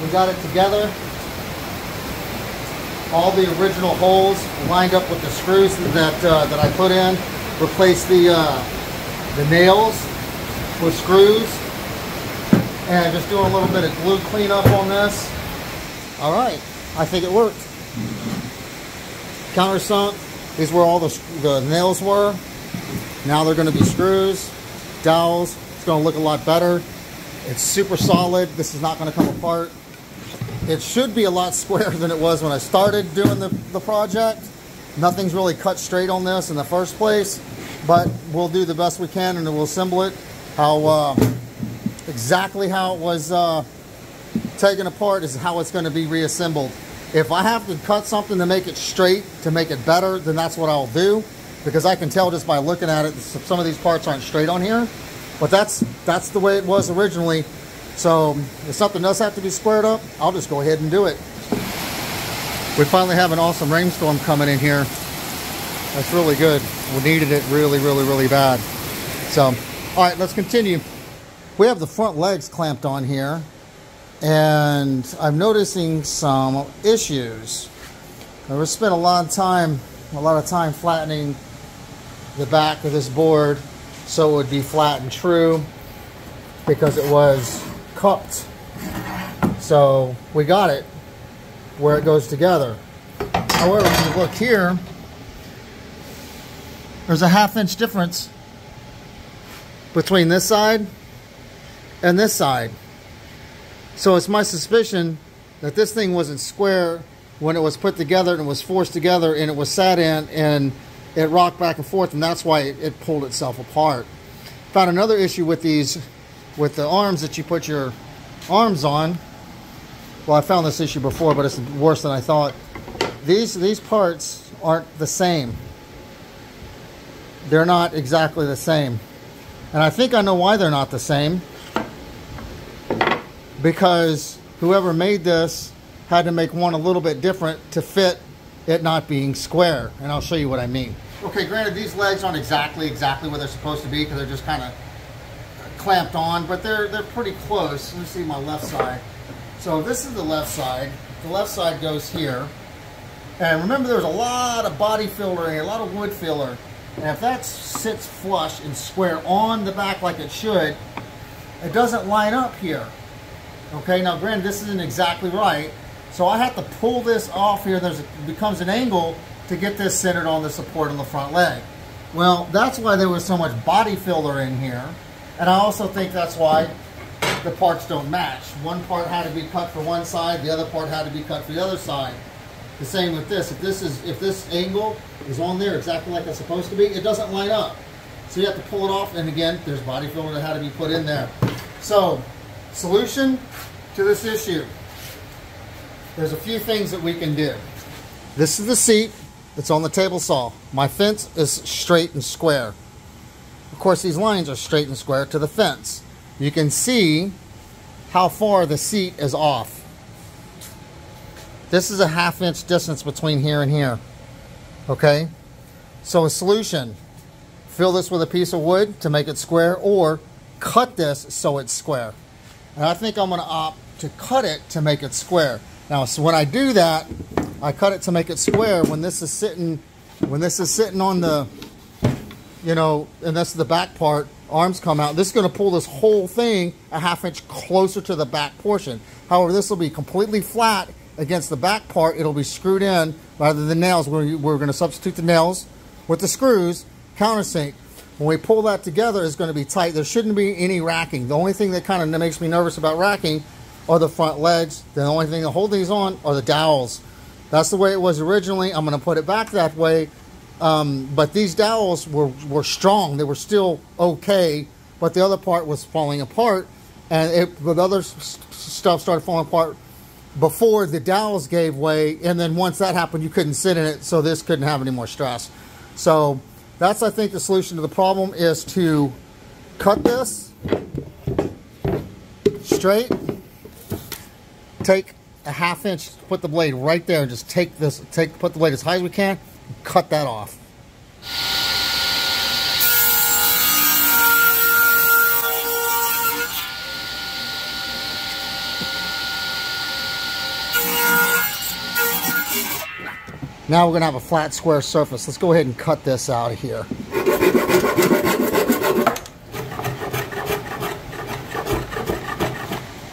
We got it together. All the original holes lined up with the screws that uh, that I put in. Replace the uh, the nails with screws, and just doing a little bit of glue cleanup on this. All right, I think it worked. Countersunk. These were all the, the nails were. Now they're going to be screws, dowels, it's going to look a lot better. It's super solid. This is not going to come apart. It should be a lot squarer than it was when I started doing the, the project. Nothing's really cut straight on this in the first place, but we'll do the best we can and we'll assemble it how uh, exactly how it was uh, taken apart is how it's going to be reassembled. If I have to cut something to make it straight, to make it better, then that's what I'll do. because I can tell just by looking at it, some of these parts aren't straight on here. But that's that's the way it was originally. So if something does have to be squared up, I'll just go ahead and do it. We finally have an awesome rainstorm coming in here. That's really good. We needed it really, really, really bad. So, all right, let's continue. We have the front legs clamped on here and I'm noticing some issues. I spent a lot of time, a lot of time flattening the back of this board so it would be flat and true because it was cupped. So we got it where it goes together. However, if you look here, there's a half inch difference between this side and this side. So it's my suspicion that this thing wasn't square when it was put together and was forced together and it was sat in and it rocked back and forth and that's why it, it pulled itself apart. Found another issue with these, with the arms that you put your arms on. Well, I found this issue before, but it's worse than I thought. These, these parts aren't the same. They're not exactly the same. And I think I know why they're not the same because whoever made this had to make one a little bit different to fit it not being square. And I'll show you what I mean. Okay, granted these legs aren't exactly exactly where they're supposed to be because they're just kind of clamped on, but they're they're pretty close. Let me see my left side. So this is the left side. The left side goes here. And remember there's a lot of body filler here, a lot of wood filler. And if that sits flush and square on the back like it should, it doesn't line up here. Okay, now granted, this isn't exactly right. So I have to pull this off here. There's a, becomes an angle to get this centered on the support on the front leg. Well, that's why there was so much body filler in here. And I also think that's why the parts don't match. One part had to be cut for one side, the other part had to be cut for the other side. The same with this. If this is if this angle is on there exactly like it's supposed to be, it doesn't line up. So you have to pull it off, and again, there's body filler that had to be put in there. So Solution to this issue. There's a few things that we can do. This is the seat that's on the table saw. My fence is straight and square. Of course, these lines are straight and square to the fence. You can see how far the seat is off. This is a half inch distance between here and here. Okay? So a solution, fill this with a piece of wood to make it square or cut this so it's square. And I think I'm going to opt to cut it to make it square. Now, so when I do that, I cut it to make it square. When this is sitting, when this is sitting on the, you know, and that's the back part, arms come out. This is going to pull this whole thing a half inch closer to the back portion. However, this will be completely flat against the back part. It'll be screwed in rather than nails. We're, we're going to substitute the nails with the screws, countersink. When we pull that together, it's going to be tight. There shouldn't be any racking. The only thing that kind of makes me nervous about racking are the front legs. The only thing that hold these on are the dowels. That's the way it was originally. I'm going to put it back that way. Um, but these dowels were, were strong. They were still okay, but the other part was falling apart. And it, the other stuff started falling apart before the dowels gave way. And then once that happened, you couldn't sit in it, so this couldn't have any more stress. So that's, I think, the solution to the problem is to cut this straight, take a half inch, put the blade right there, and just take this, take, put the blade as high as we can, cut that off. Now we're to have a flat square surface. Let's go ahead and cut this out of here.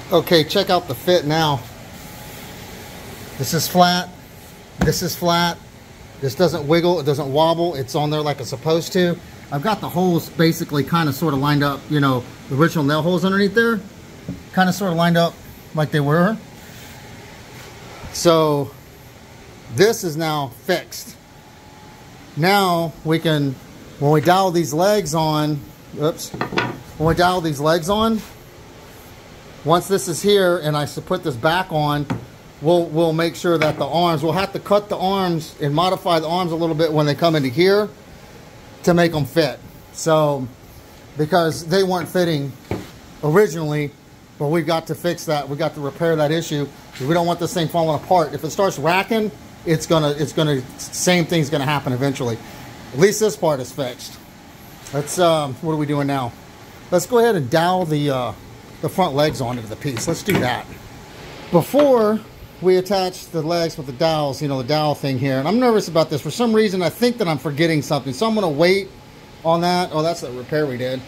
Okay, check out the fit now. This is flat. This is flat. This doesn't wiggle. It doesn't wobble. It's on there like it's supposed to. I've got the holes basically kind of sort of lined up, you know, the original nail holes underneath there. Kind of sort of lined up like they were. So this is now fixed. Now we can, when we dowel these legs on, oops, when we dowel these legs on, once this is here and I put this back on, we'll, we'll make sure that the arms, we'll have to cut the arms and modify the arms a little bit when they come into here to make them fit. So, because they weren't fitting originally, but we've got to fix that. We've got to repair that issue. We don't want this thing falling apart. If it starts racking, it's gonna, it's gonna, same thing's gonna happen eventually. At least this part is fixed. Let's, um, what are we doing now? Let's go ahead and dowel the, uh, the front legs onto the piece. Let's do that. Before we attach the legs with the dowels, you know, the dowel thing here, and I'm nervous about this. For some reason, I think that I'm forgetting something. So I'm gonna wait on that. Oh, that's the repair we did.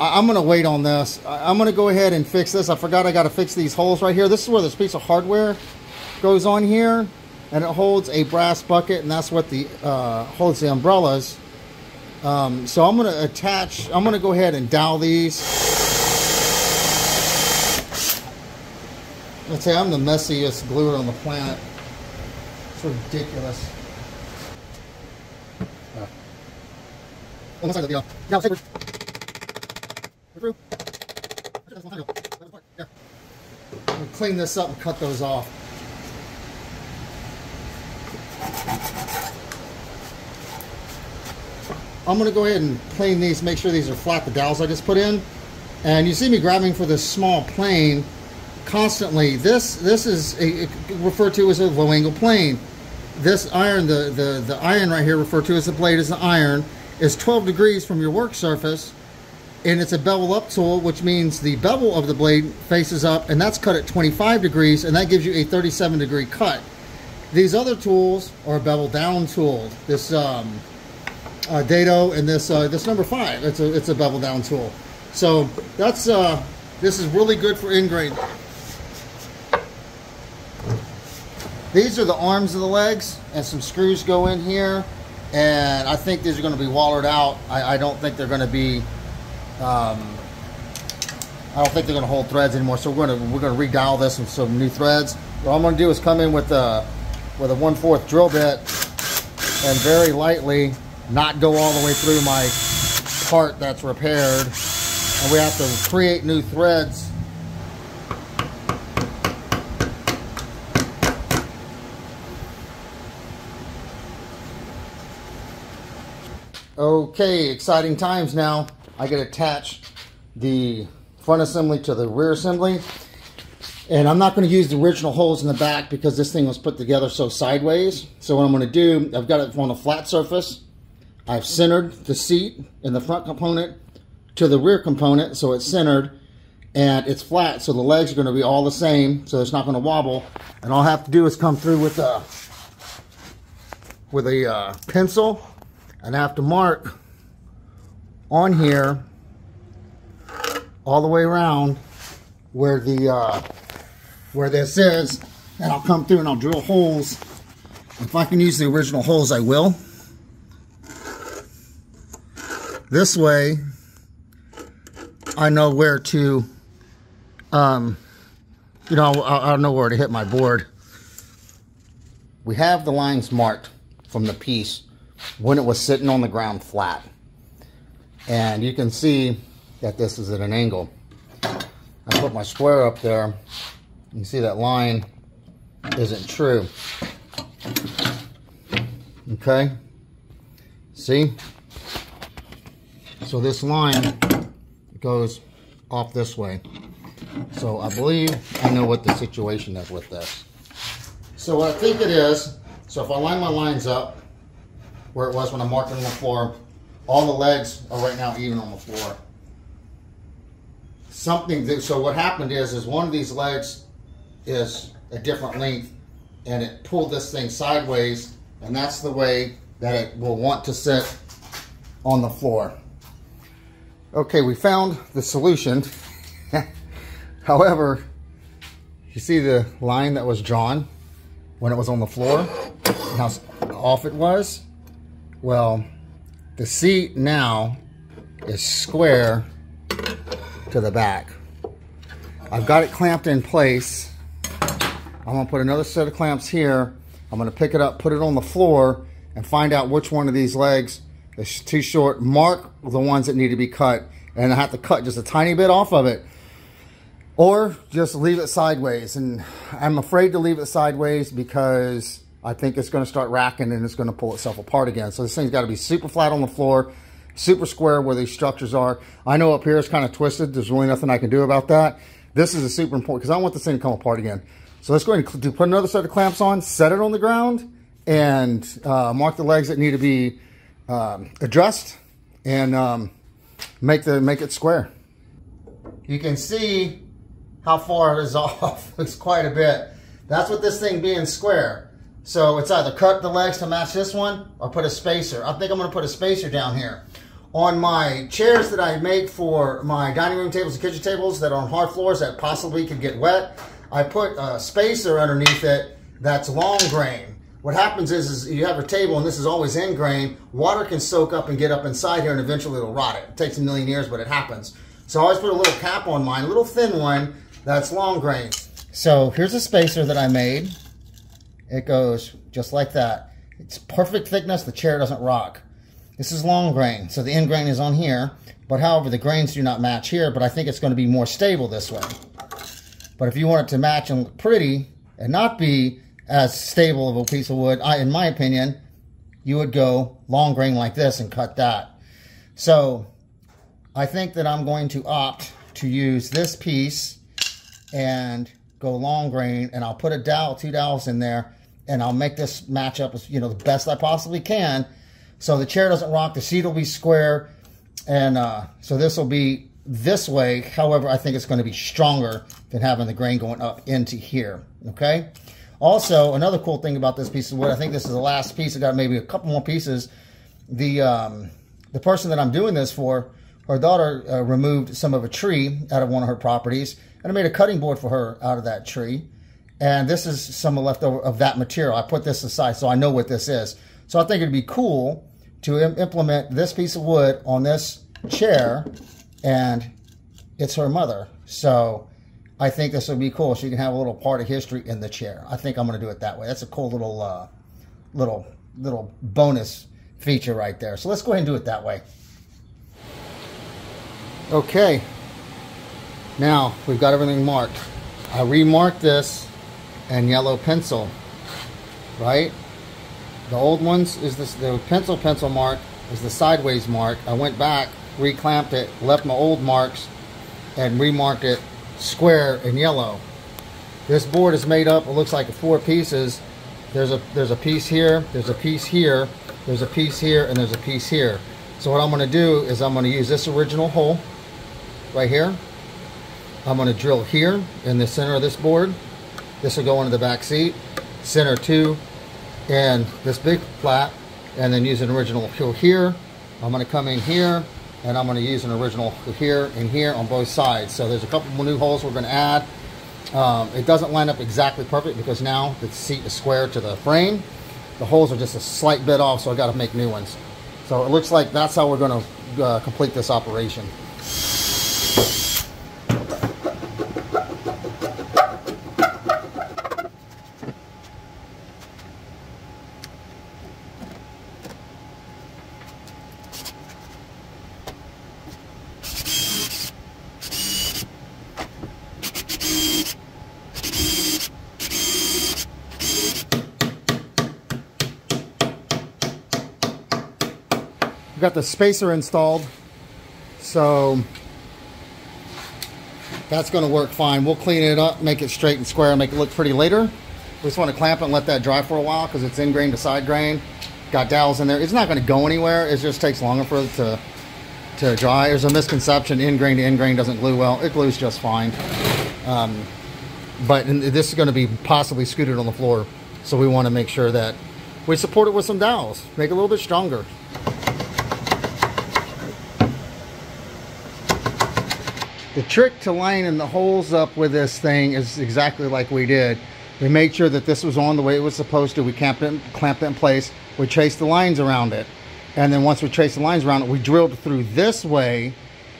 I am gonna wait on this. I I'm gonna go ahead and fix this. I forgot I gotta fix these holes right here. This is where this piece of hardware goes on here and it holds a brass bucket and that's what the uh, holds the umbrellas um, so I'm gonna attach I'm gonna go ahead and dowel these let's say I'm the messiest gluer on the planet. It's ridiculous. Uh, almost like the uh, now through clean this up and cut those off. I'm going to go ahead and plane these, make sure these are flat, the dowels I just put in. And you see me grabbing for this small plane constantly. This this is a, referred to as a low angle plane. This iron, the, the, the iron right here referred to as the blade as the iron, is 12 degrees from your work surface. And it's a bevel up tool, which means the bevel of the blade faces up, and that's cut at 25 degrees, and that gives you a 37 degree cut. These other tools are bevel down tool. This um, uh, Dado and this uh, this number five. It's a it's a bevel down tool. So that's uh, this is really good for end grain. These are the arms of the legs, and some screws go in here. And I think these are going to be wallered out. I, I don't think they're going to be. Um, I don't think they're going to hold threads anymore. So we're going to we're going to re-dial this with some new threads. What I'm to do is come in with a with a one fourth drill bit and very lightly not go all the way through my part that's repaired. And we have to create new threads. Okay, exciting times now. I get attached the front assembly to the rear assembly. And I'm not going to use the original holes in the back because this thing was put together so sideways. So what I'm going to do, I've got it on a flat surface. I've centered the seat and the front component to the rear component so it's centered and it's flat so the legs are going to be all the same so it's not going to wobble and all I have to do is come through with a with a uh, pencil and I have to mark on here all the way around where the uh, where this is and I'll come through and I'll drill holes. If I can use the original holes I will. This way, I know where to, um, you know, I, I know where to hit my board. We have the lines marked from the piece when it was sitting on the ground flat. And you can see that this is at an angle. I put my square up there. You see that line isn't true. Okay? See? So this line goes off this way. So I believe I know what the situation is with this. So what I think it is, so if I line my lines up where it was when I marked it on the floor, all the legs are right now even on the floor. Something, that, so what happened is, is one of these legs is a different length and it pulled this thing sideways and that's the way that it will want to sit on the floor. Okay, we found the solution. However, you see the line that was drawn when it was on the floor? How off it was? Well, the seat now is square to the back. I've got it clamped in place. I'm gonna put another set of clamps here. I'm gonna pick it up, put it on the floor, and find out which one of these legs is too short. Mark the ones that need to be cut. And I have to cut just a tiny bit off of it. Or just leave it sideways. And I'm afraid to leave it sideways because I think it's going to start racking and it's going to pull itself apart again. So this thing's got to be super flat on the floor. super square where these structures are. I know up here it's kind of twisted. There's really nothing I can do about that. This is a super important because I want this thing to come apart again. So let's go ahead and put another set of clamps on, set it on the ground, and uh, mark the legs that need to be um, and um, make the make it square. You can see how far it is off. it's quite a bit. That's what this thing being square. So it's either cut the legs to match this one or put a spacer. I think I'm going to put a spacer down here. On my chairs that I make for my dining room tables and kitchen tables that are on hard floors that possibly could get wet, I put a spacer underneath it that's long grain. What happens is, is you have a table and this is always end grain, water can soak up and get up inside here and eventually it'll rot it. It takes a million years, but it happens. So I always put a little cap on mine, a little thin one that's long grain. So here's a spacer that I made. It goes just like that. It's perfect thickness, the chair doesn't rock. This is long grain, so the end grain is on here, but however, the grains do not match here, but I think it's gonna be more stable this way. But if you want it to match and look pretty and not be as stable of a piece of wood, I, in my opinion, you would go long grain like this and cut that. So I think that I'm going to opt to use this piece and go long grain and I'll put a dowel, two dowels in there and I'll make this match up as, you know, the best I possibly can. So the chair doesn't rock, the seat will be square. And uh, so this will be this way. However, I think it's going to be stronger than having the grain going up into here. Okay. Also, another cool thing about this piece of wood, I think this is the last piece. I got maybe a couple more pieces. The um, the person that I'm doing this for, her daughter uh, removed some of a tree out of one of her properties, and I made a cutting board for her out of that tree. And this is some of leftover of that material. I put this aside so I know what this is. So I think it'd be cool to Im implement this piece of wood on this chair, and it's her mother. So I think this would be cool. So you can have a little part of history in the chair. I think I'm going to do it that way. That's a cool little, uh, little, little bonus feature right there. So let's go ahead and do it that way. Okay. Now we've got everything marked. I remarked this and yellow pencil, right? The old ones is this, the pencil pencil mark is the sideways mark. I went back, reclamped it, left my old marks, and remarked it square and yellow. This board is made up, it looks like four pieces. There's a, there's a piece here, there's a piece here, there's a piece here, and there's a piece here. So what I'm gonna do is I'm gonna use this original hole right here. I'm gonna drill here in the center of this board. This will go into the back seat, center two, and this big flat, and then use an original hole here. I'm gonna come in here, and I'm going to use an original here and here on both sides. So there's a couple more new holes we're to add. Um, it doesn't line up exactly perfect because now the seat is square to the frame. The holes are just a slight bit off, so I got to make new ones. So it looks like that's how we're going to uh, complete this operation. The spacer installed. So that's going to work fine. We'll clean it up, make it straight and square, make it look pretty later. We just want to clamp it and let that dry for a while because it's end grain to side grain. Got dowels in there. It's not going to go anywhere. It just takes longer for it to, to dry. There's a misconception. End grain to end grain doesn't glue well. It glues just fine. Um, but this is going to be possibly scooted on the floor. So we want to make sure that we support it with some dowels. Make it a little bit stronger. The trick to lining the holes up with this thing is exactly like we did. We made sure that this was on the way it was supposed to. We clamped it, clamped it in place. We traced the lines around it. And then once we traced the lines around it, we drilled through this way.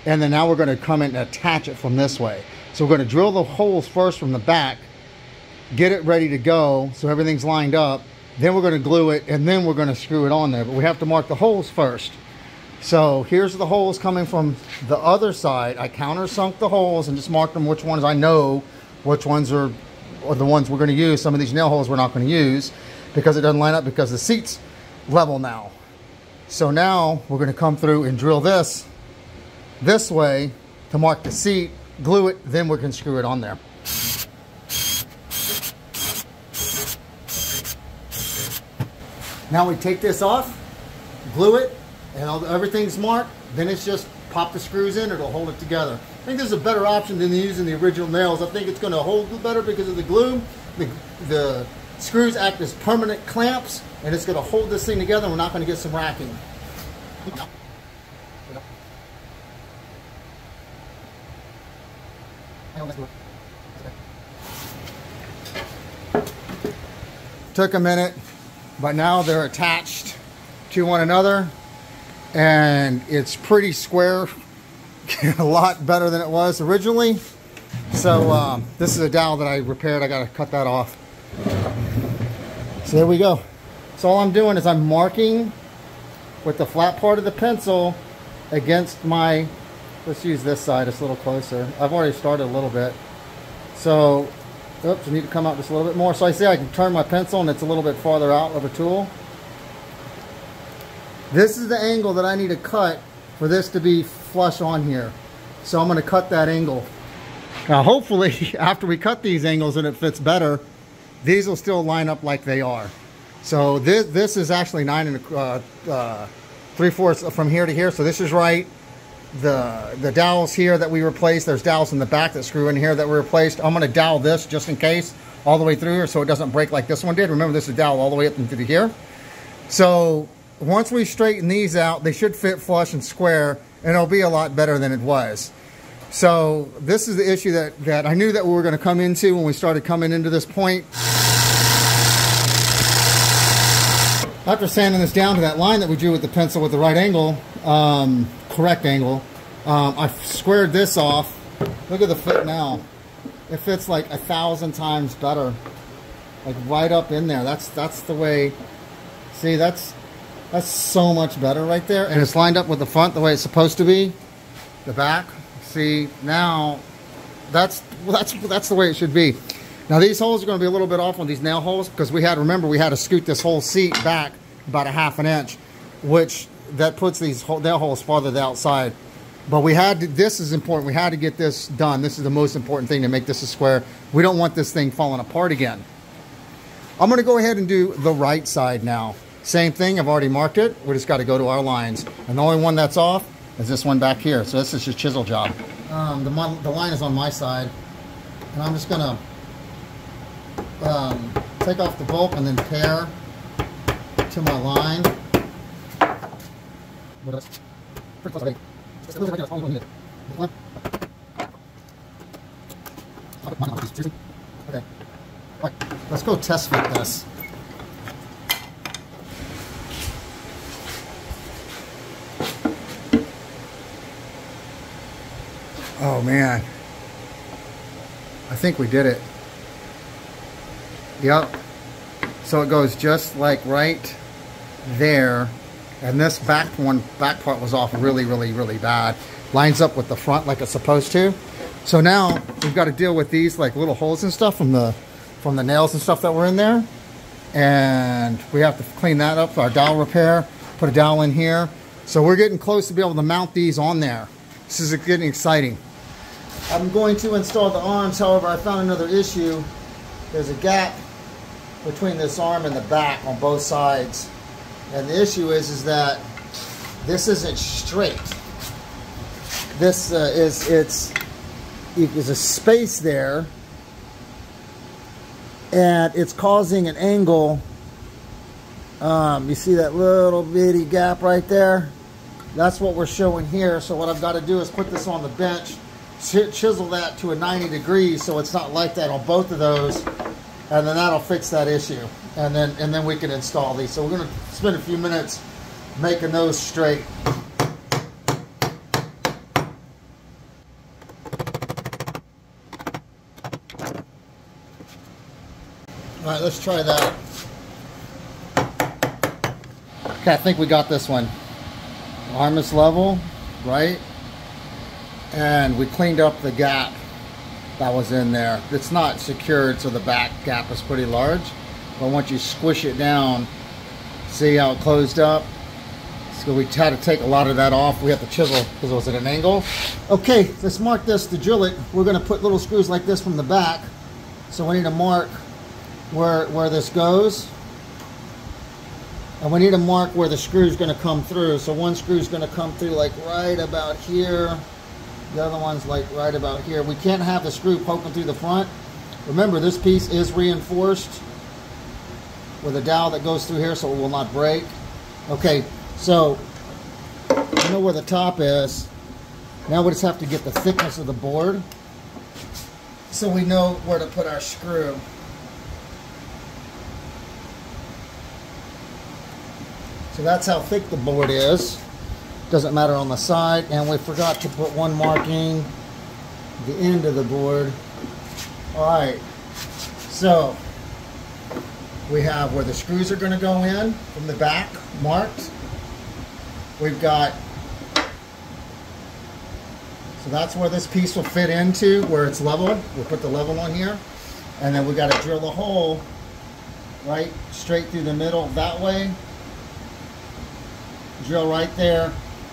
And then now we're going to come in and attach it from this way. So we're going to drill the holes first from the back, get it ready to go so everything's lined up. Then we're going to glue it and then we're going to screw it on there. But we have to mark the holes first. So here's the holes coming from the other side. I countersunk the holes and just marked them which ones I know which ones are, are the ones we're going to use. Some of these nail holes we're not going to use because it doesn't line up because the seat's level now. So now we're gonna come through and drill this this way to mark the seat, glue it, then we can screw it on there. Now we take this off, glue it, and everything's marked. Then it's just pop the screws in, it'll hold it together. I think this is a better option than using the original nails. I think it's going to hold better because of the glue. The, the screws act as permanent clamps, and it's going to hold this thing together. We're not going to get some racking. Took a minute, but now they're attached to one another and it's pretty square a lot better than it was originally. So um, this is a dowel that I repaired. I got to cut that off. So there we go. So all I'm doing is I'm marking with the flat part of the pencil against my let's use this side it's a little closer. I've already started a little bit. So oops I need to come out just a little bit more. So I see I can turn my pencil and it's a little bit farther out of a tool this is the angle that I need to cut for this to be flush on here. So I'm going to cut that angle. Now hopefully after we cut these angles and it fits better, these will still line up like they are. So this, this is actually nine and uh, uh, three fourths from here to here. So this is right. The, the dowels here that we replaced, there's dowels in the back that screw in here that we replaced. I'm going to dowel this just in case all the way through here so it doesn't break like this one did. Remember this is dowel all the way up into here. So once we straighten these out, they should fit flush and square, and it'll be a lot better than it was. So this is the issue that, that I knew that we were going to come into when we started coming into this point. After sanding this down to that line that we drew with the pencil with the right angle, um, correct angle, um, I squared this off. Look at the fit now. It fits like a thousand times better. Like right up in there. That's that's the way. See, that's that's so much better right there. And it's lined up with the front the way it's supposed to be. The back. See, now that's that's that's the way it should be. Now these holes are going to be a little bit off on these nail holes because we had, remember, we had to scoot this whole seat back about a half an inch, which that puts these nail holes farther the outside. But we had to, this is important. We had to get this done. This is the most important thing to make this a square. We don't want this thing falling apart again. I'm going to go ahead and do the right side now. Same thing, I've already marked it. We just got to go to our lines. And the only one that's off is this one back here. So this is just chisel job. Um, the, the line is on my side. And I'm just going to um, take off the bulk and then pare to my line. Okay. Right. Let's go test fit this. Oh man. I think we did it. Yep. So it goes just like right there. And this back one, back part was off really, really, really bad. Lines up with the front like it's supposed to. So now we've got to deal with these like little holes and stuff from the from the nails and stuff that were in there. And we have to clean that up, for our dowel repair, put a dowel in here. So we're getting close to be able to mount these on there. This is getting exciting. I'm going to install the arms, however, I found another issue. There's a gap between this arm and the back on both sides. And the issue is, is that this isn't straight. This uh, is, it's, there's a space there and it's causing an angle. Um, you see that little bitty gap right there? That's what we're showing here. So what I've got to do is put this on the bench chisel that to a 90 degrees so it's not like that on both of those and then that'll fix that issue. And then and then we can install these. So we're going to spend a few minutes making those straight. All right let's try that. Okay I think we got this one. Arm is level right and we cleaned up the gap that was in there. It's not secured so the back gap is pretty large but once you squish it down see how it closed up So we had to take a lot of that off. We have to chisel because it was at an angle. Okay, let's mark this to drill it. We're gonna put little screws like this from the back. So we need to mark where, where this goes. And we need to mark where the screw is gonna come through. So one screw is gonna come through like right about here. The other one's like right about here. We can't have the screw poking through the front. Remember, this piece is reinforced with a dowel that goes through here so it will not break. Okay, so you know where the top is. Now we just have to get the thickness of the board so we know where to put our screw. So that's how thick the board is. Doesn't matter on the side. And we forgot to put one marking the end of the board. All right, so we have where the screws are going to go in from the back marked. We've got, so that's where this piece will fit into, where it's level. We'll put the level on here. And then we got to drill a hole right straight through the middle that way. Drill right there.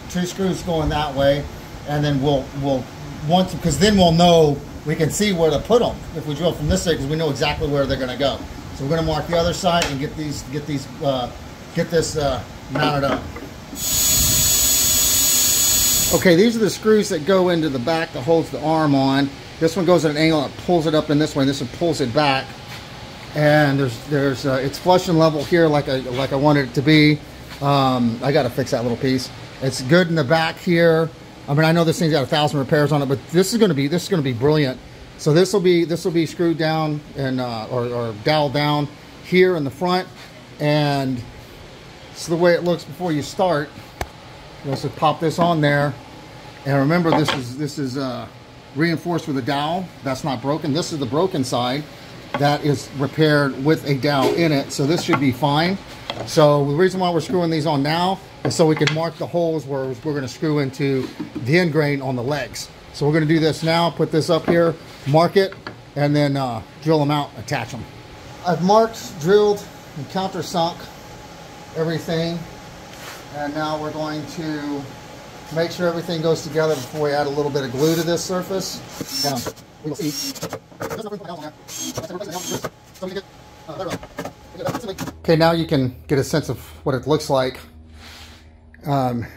Two screws going that way. And then we'll, we'll once, because then we'll know we can see where to put them if we drill from this side because we know exactly where they're going to go. So we're going to mark the other side and get these get these uh, get this uh, mounted up. Okay, these are the screws that go into the back that holds the arm on. This one goes at an angle and pulls it up in this way. And this one pulls it back. And there's there's uh, it's flush and level here like I like I wanted it to be. Um, I got to fix that little piece. It's good in the back here. I mean, I know this thing's got a thousand repairs on it, but this is going to be this is going to be brilliant. So this will be this will be screwed down and uh, or, or down here in the front, and it's the way it looks before you start. You also pop this on there, and remember this is this is uh, reinforced with a dowel. That's not broken. This is the broken side that is repaired with a dowel in it. So this should be fine. So the reason why we're screwing these on now is so we can mark the holes where we're going to screw into the end grain on the legs. So we're going to do this now, put this up here, mark it, and then uh, drill them out, attach them. I've marked, drilled, and countersunk everything. And now we're going to make sure everything goes together before we add a little bit of glue to this surface. We will see. Okay, now you can get a sense of what it looks like. Um,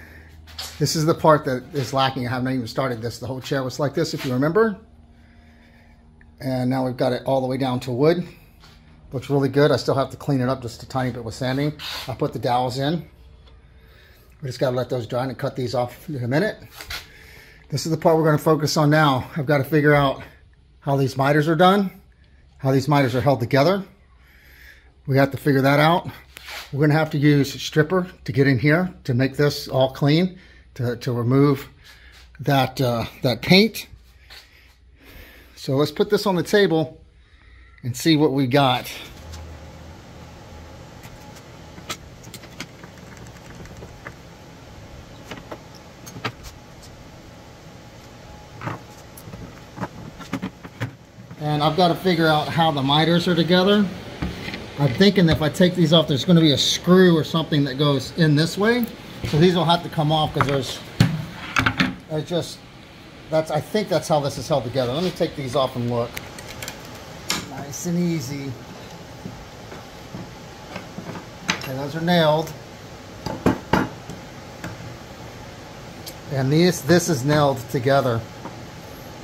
this is the part that is lacking. I haven't even started this. The whole chair was like this, if you remember. And now we've got it all the way down to wood. Looks really good. I still have to clean it up just a tiny bit with sanding. I put the dowels in. We just got to let those dry and cut these off in a minute. This is the part we're going to focus on now. I've got to figure out how these miters are done, how these miters are held together. We have to figure that out. We're going to have to use stripper to get in here to make this all clean, to, to remove that, uh, that paint. So let's put this on the table and see what we got. And I've got to figure out how the miters are together. I'm thinking if I take these off, there's going to be a screw or something that goes in this way. So these will have to come off because there's, there's just, that's, I think that's how this is held together. Let me take these off and look. Nice and easy. Okay, those are nailed. And these, this is nailed together.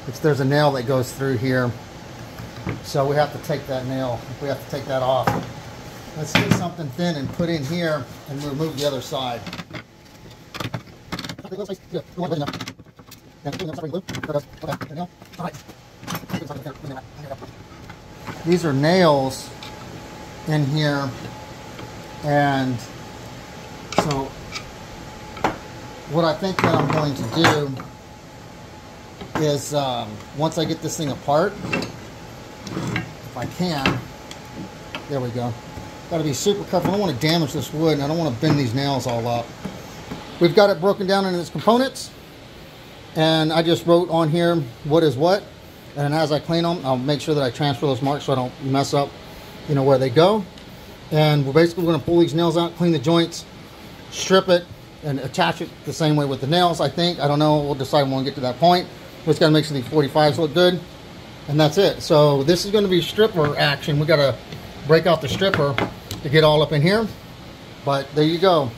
If there's a nail that goes through here. So we have to take that nail, we have to take that off. Let's get something thin and put in here and remove the other side. These are nails in here. And so what I think that I'm going to do is um, once I get this thing apart if I can. There we go. Got to be super careful. I don't want to damage this wood, and I don't want to bend these nails all up. We've got it broken down into its components, and I just wrote on here what is what. And as I clean them, I'll make sure that I transfer those marks so I don't mess up, you know, where they go. And we're basically going to pull these nails out, clean the joints, strip it, and attach it the same way with the nails, I think. I don't know. We'll decide when we get to that point. We just got to make sure these 45s look good. And that's it. So this is going to be stripper action. We got to break out the stripper to get all up in here. But there you go.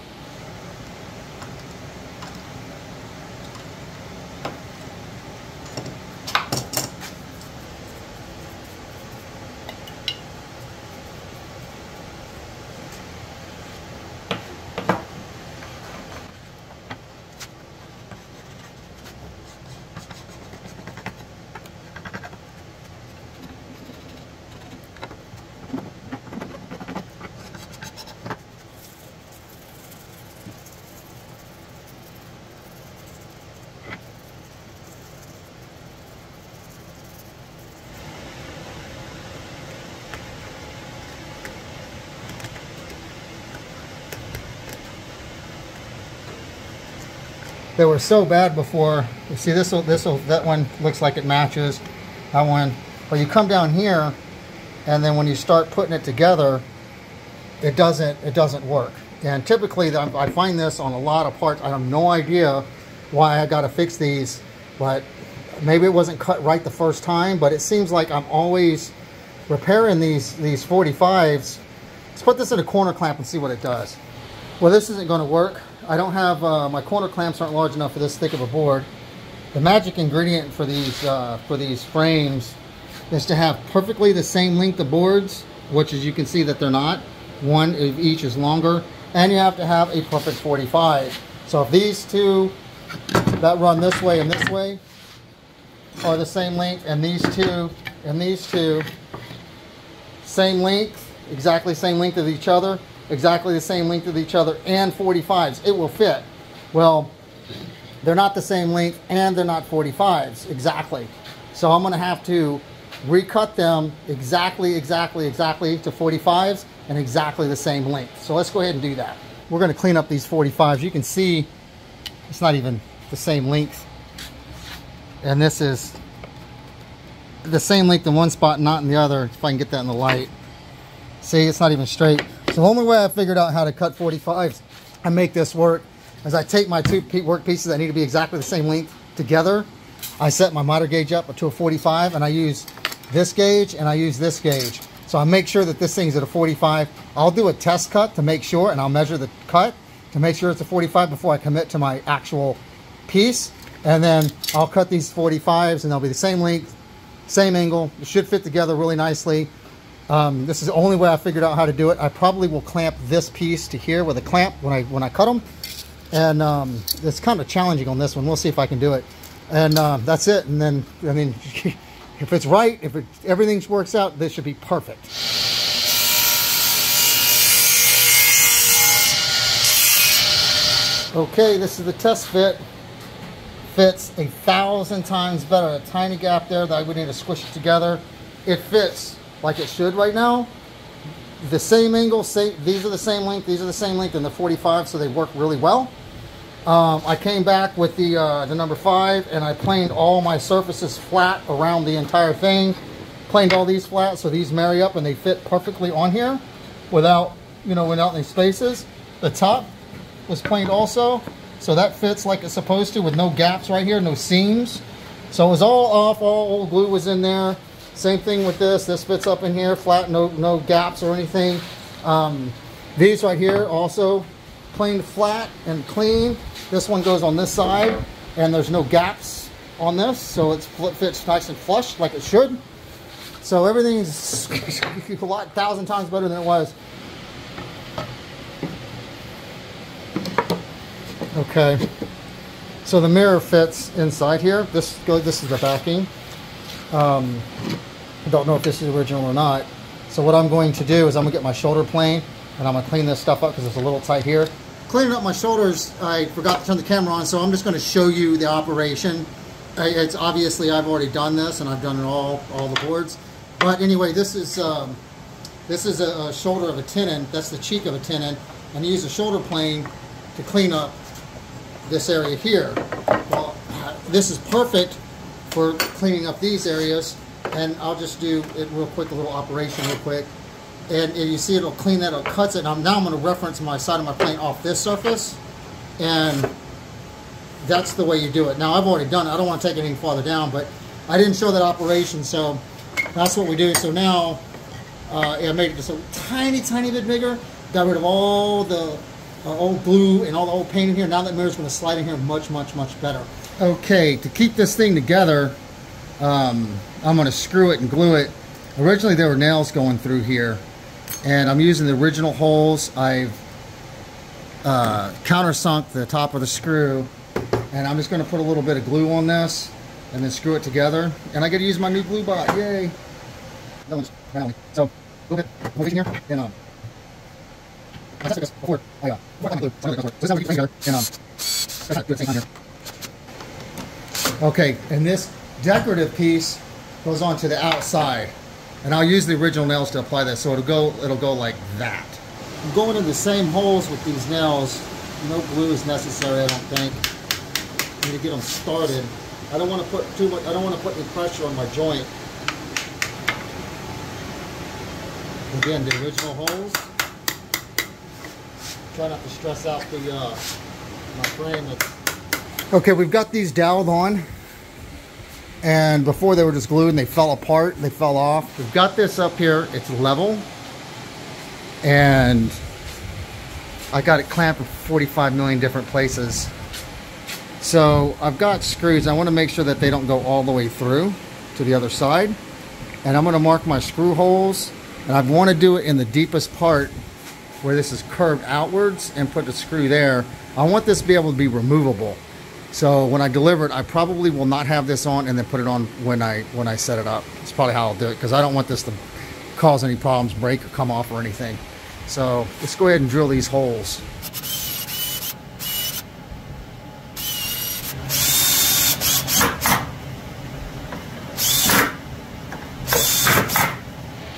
They were so bad before. You see this this that one looks like it matches that one. But you come down here and then when you start putting it together, it doesn't it doesn't work. And typically I find this on a lot of parts. I have no idea why I got to fix these, but maybe it wasn't cut right the first time, but it seems like I'm always repairing these these 45s. Let's put this in a corner clamp and see what it does. Well, this isn't going to work. I don't have, uh, my corner clamps aren't large enough for this thick of a board. The magic ingredient for these, uh, for these frames is to have perfectly the same length of boards, which as you can see that they're not. One of each is longer, and you have to have a perfect 45. So if these two that run this way and this way are the same length, and these two and these two, same length, exactly same length of each other, exactly the same length of each other and 45s. It will fit. Well, they're not the same length and they're not 45s exactly. So I'm going to have to recut them exactly, exactly, exactly to 45s and exactly the same length. So let's go ahead and do that. We're going to clean up these 45s. You can see it's not even the same length. And this is the same length in one spot, not in the other, if I can get that in the light. See, it's not even straight. So the only way I figured out how to cut 45s and make this work is I take my two work pieces that need to be exactly the same length together. I set my miter gauge up to a 45 and I use this gauge and I use this gauge. So I make sure that this thing's at a 45. I'll do a test cut to make sure and I'll measure the cut to make sure it's a 45 before I commit to my actual piece. And then I'll cut these 45s and they'll be the same length, same angle. It should fit together really nicely. Um, this is the only way I figured out how to do it. I probably will clamp this piece to here with a clamp when I when I cut them. And um, it's kind of challenging on this one. We'll see if I can do it. And uh, that's it. And then, I mean, if it's right, if it, everything works out, this should be perfect. Okay, this is the test fit. Fits a thousand times better. A tiny gap there that I would need to squish it together. It fits like it should right now. The same angle, say, these are the same length, these are the same length in the 45, so they work really well. Um, I came back with the, uh, the number 5 and I planed all my surfaces flat around the entire thing. Planed all these flat so these marry up and they fit perfectly on here without, you know, without any spaces. The top was planed also, so that fits like it's supposed to with no gaps right here, no seams. So it was all off, all old glue was in there. Same thing with this. This fits up in here, flat, no, no gaps or anything. Um, these right here also planed flat and clean. This one goes on this side and there's no gaps on this. So it fits nice and flush like it should. So everything's a lot, thousand times better than it was. Okay. So the mirror fits inside here. This. This is the backing. Um, don't know if this is original or not. So what I'm going to do is I'm gonna get my shoulder plane and I'm gonna clean this stuff up because it's a little tight here. Cleaning up my shoulders, I forgot to turn the camera on, so I'm just gonna show you the operation. It's obviously I've already done this and I've done it all, all the boards. But anyway, this is um, this is a, a shoulder of a tenon. That's the cheek of a tenon. And use a shoulder plane to clean up this area here. Well, this is perfect for cleaning up these areas and I'll just do it real quick, a little operation real quick. And, and you see it'll clean that, it cuts it. Now, now I'm going to reference my side of my plane off this surface. And that's the way you do it. Now I've already done it. I don't want to take it any farther down, but I didn't show that operation, so that's what we do. So now uh, I made it just a tiny, tiny bit bigger. Got rid of all the uh, old glue and all the old paint in here. Now that mirror's going to slide in here much, much, much better. Okay, to keep this thing together, um, I'm going to screw it and glue it. Originally there were nails going through here, and I'm using the original holes. I've uh, countersunk the top of the screw, and I'm just going to put a little bit of glue on this, and then screw it together. And I get to use my new glue bot, yay! That one's finally. So, a little bit over here, and um, I tested this before I uh, before glue. So this is how we together, and um, that's not good thing on here. Okay, and this decorative piece goes onto the outside. And I'll use the original nails to apply this, so it'll go it'll go like that. I'm going in the same holes with these nails. No glue is necessary, I don't think. I need to get them started. I don't want to put too much. I don't want to put any pressure on my joint. Again, the original holes. Try not to stress out the uh, my frame. Okay, we've got these doweled on and before they were just glued and they fell apart they fell off. We've got this up here. It's level. And I got it clamped in 45 million different places. So I've got screws. I want to make sure that they don't go all the way through to the other side. And I'm going to mark my screw holes. And I want to do it in the deepest part where this is curved outwards and put the screw there. I want this to be able to be removable so when I deliver it, I probably will not have this on and then put it on when I when I set it up. It's probably how I'll do it because I don't want this to cause any problems, break or come off or anything. So let's go ahead and drill these holes.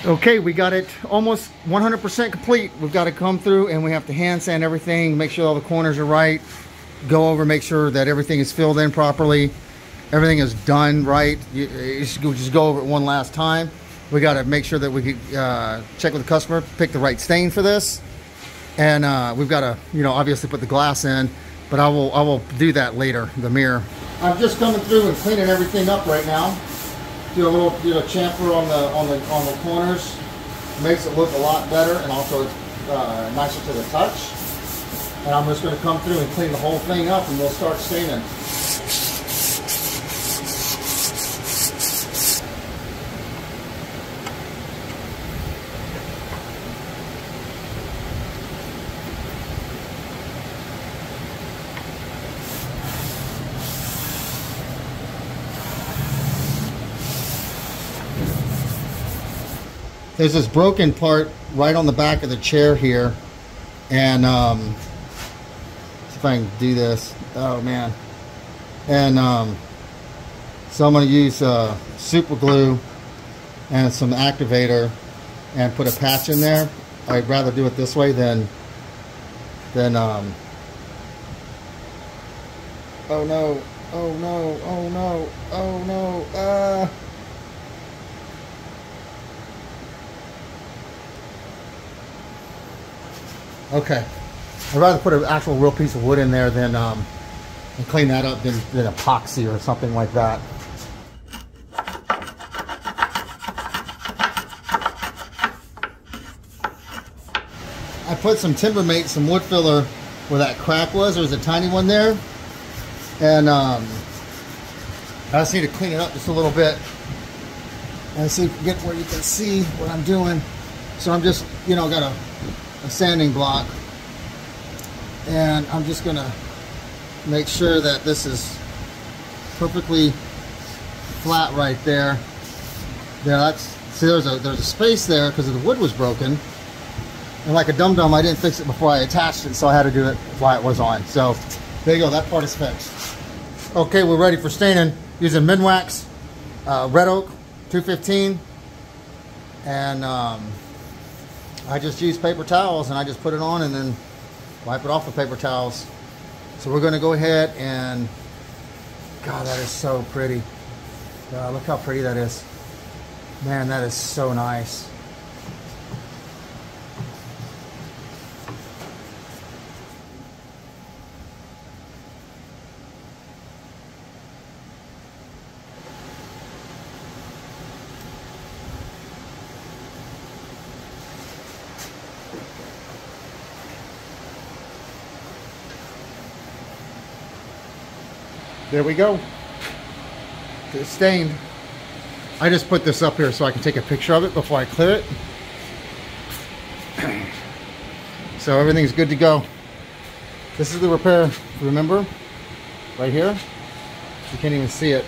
Okay, we got it almost 100% complete. We've got to come through and we have to hand sand everything, make sure all the corners are right, go over, make sure that everything is filled in properly. Everything is done right. You, you just go over it one last time. We got to make sure that we uh, check with the customer, pick the right stain for this. And uh, we've got to, you know, obviously put the glass in, but I will, I will do that later, the mirror. I'm just coming through and cleaning everything up right now. Do a little, you know, chamfer on the, on the, on the corners. Makes it look a lot better and also uh, nicer to the touch. And I'm just going to come through and clean the whole thing up and we'll start staining. There's this broken part right on the back of the chair here and um, if I can do this. Oh man. And um, so I'm going to use uh, super glue and some activator and put a patch in there. I'd rather do it this way than than um, oh no oh no oh no oh no uh okay I'd rather put an actual real piece of wood in there than um, and clean that up than, than epoxy or something like that. I put some Timbermate, some wood filler where that crack was. There's a tiny one there. And um, I just need to clean it up just a little bit. And see if you can get where you can see what I'm doing. So I'm just, you know, got a, a sanding block and I'm just gonna make sure that this is perfectly flat right there. Yeah that's see there's a there's a space there because the wood was broken. And like a dum-dum I didn't fix it before I attached it so I had to do it while it was on. So there you go that part is fixed. Okay we're ready for staining using Minwax uh, red oak 215 and um, I just use paper towels and I just put it on and then wipe it off with paper towels. So we're going to go ahead and, God, that is so pretty. God, look how pretty that is. Man, that is so nice. There we go. It's stained. I just put this up here so I can take a picture of it before I clear it. So everything's good to go. This is the repair, remember? Right here. You can't even see it.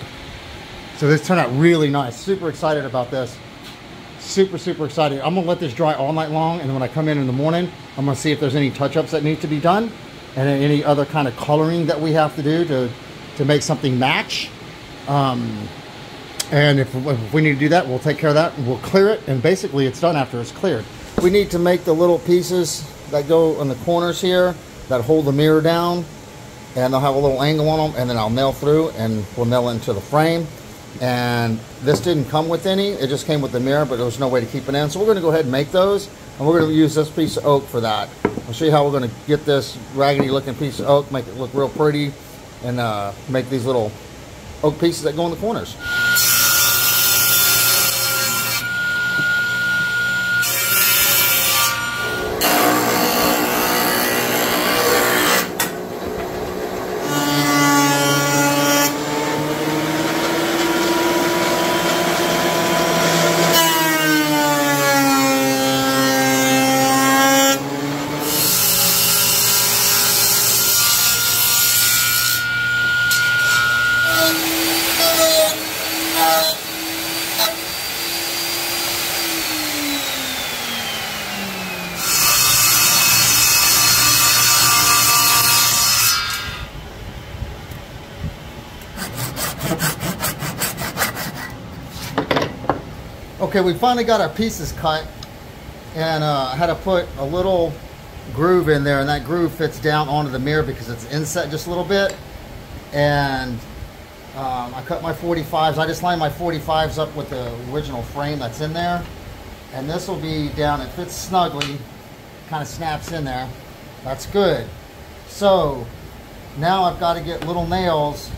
So this turned out really nice. Super excited about this. Super, super excited. I'm gonna let this dry all night long and then when I come in in the morning, I'm gonna see if there's any touch-ups that need to be done and any other kind of coloring that we have to do to, to make something match. Um, and if, if we need to do that, we'll take care of that. We'll clear it and basically it's done after it's cleared. We need to make the little pieces that go in the corners here that hold the mirror down and they'll have a little angle on them and then I'll nail through and we'll nail into the frame and this didn't come with any it just came with the mirror but there was no way to keep it in so we're going to go ahead and make those and we're going to use this piece of oak for that I'll show you how we're going to get this raggedy looking piece of oak make it look real pretty and uh, make these little oak pieces that go in the corners Okay, we finally got our pieces cut and uh, I had to put a little groove in there and that groove fits down onto the mirror because it's inset just a little bit and um, I cut my 45s. I just lined my 45s up with the original frame that's in there and this will be down. It fits snugly, kind of snaps in there. That's good. So now I've got to get little nails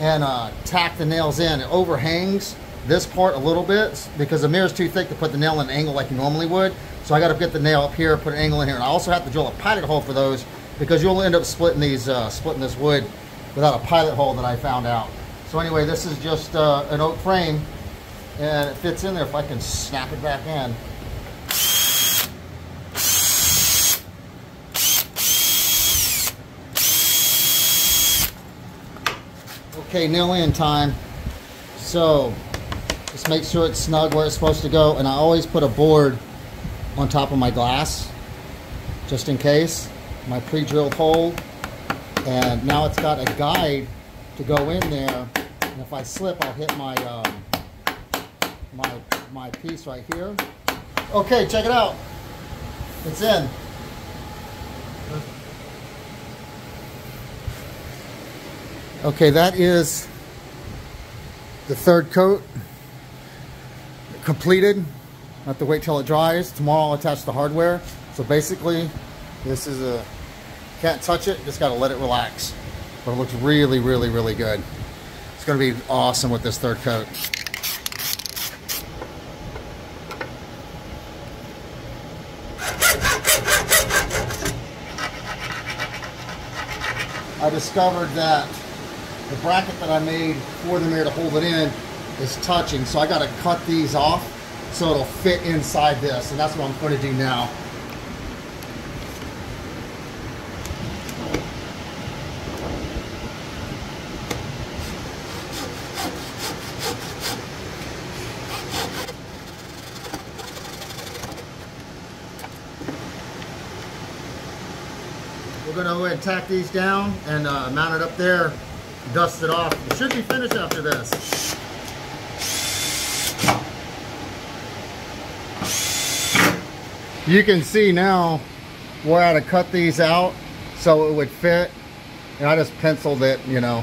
and uh, tack the nails in. It overhangs this part a little bit because the mirror is too thick to put the nail in an angle like you normally would. So I got to get the nail up here, put an angle in here. And I also have to drill a pilot hole for those because you'll end up splitting these, uh, splitting this wood without a pilot hole that I found out. So anyway, this is just uh, an oak frame and it fits in there if I can snap it back in. Okay, nail in time. So just make sure it's snug where it's supposed to go. And I always put a board on top of my glass, just in case. My pre-drilled hole. And now it's got a guide to go in there. And if I slip, I'll hit my, um, my, my piece right here. Okay, check it out. It's in. Okay, that is the third coat completed. I have to wait till it dries. Tomorrow I'll attach the hardware. So basically, this is a, can't touch it, just gotta let it relax. But it looks really, really, really good. It's gonna be awesome with this third coat. I discovered that the bracket that I made for the mirror to hold it in is touching. So I got to cut these off so it'll fit inside this. And that's what I'm going to do now. We're going to go ahead and tack these down and uh, mount it up there, dust it off. It should be finished after this. You can see now where I had to cut these out so it would fit. And I just penciled it, you know.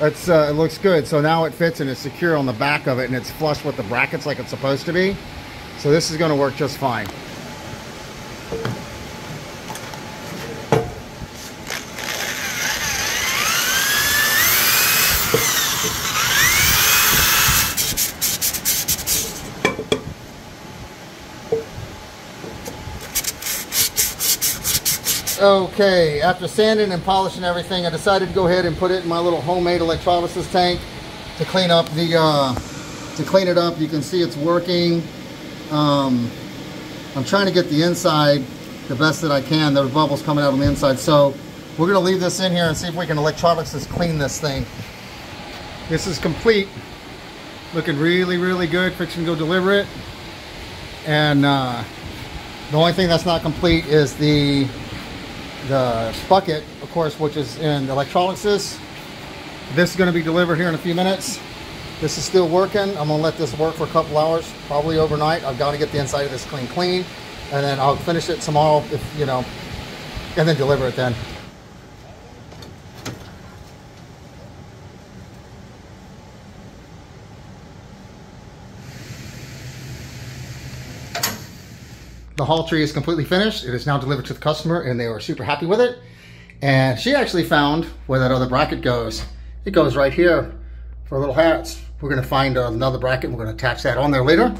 It's, uh, it looks good. So now it fits and it's secure on the back of it and it's flush with the brackets like it's supposed to be. So this is going to work just fine. Okay, after sanding and polishing everything, I decided to go ahead and put it in my little homemade electrolysis tank to clean up the, uh, to clean it up. You can see it's working. Um, I'm trying to get the inside the best that I can. There are bubbles coming out on the inside. So we're gonna leave this in here and see if we can electrolysis clean this thing. This is complete. Looking really, really good. Fixing to go deliver it. And uh, the only thing that's not complete is the the bucket, of course, which is in electrolysis. This is going to be delivered here in a few minutes. This is still working. I'm going to let this work for a couple hours, probably overnight. I've got to get the inside of this clean, clean, and then I'll finish it tomorrow, if you know, and then deliver it then. The hall tree is completely finished. It is now delivered to the customer and they were super happy with it. And she actually found where that other bracket goes. It goes right here for little hats. We're gonna find another bracket. We're gonna attach that on there later.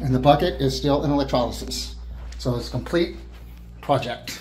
And the bucket is still in electrolysis. So it's a complete project.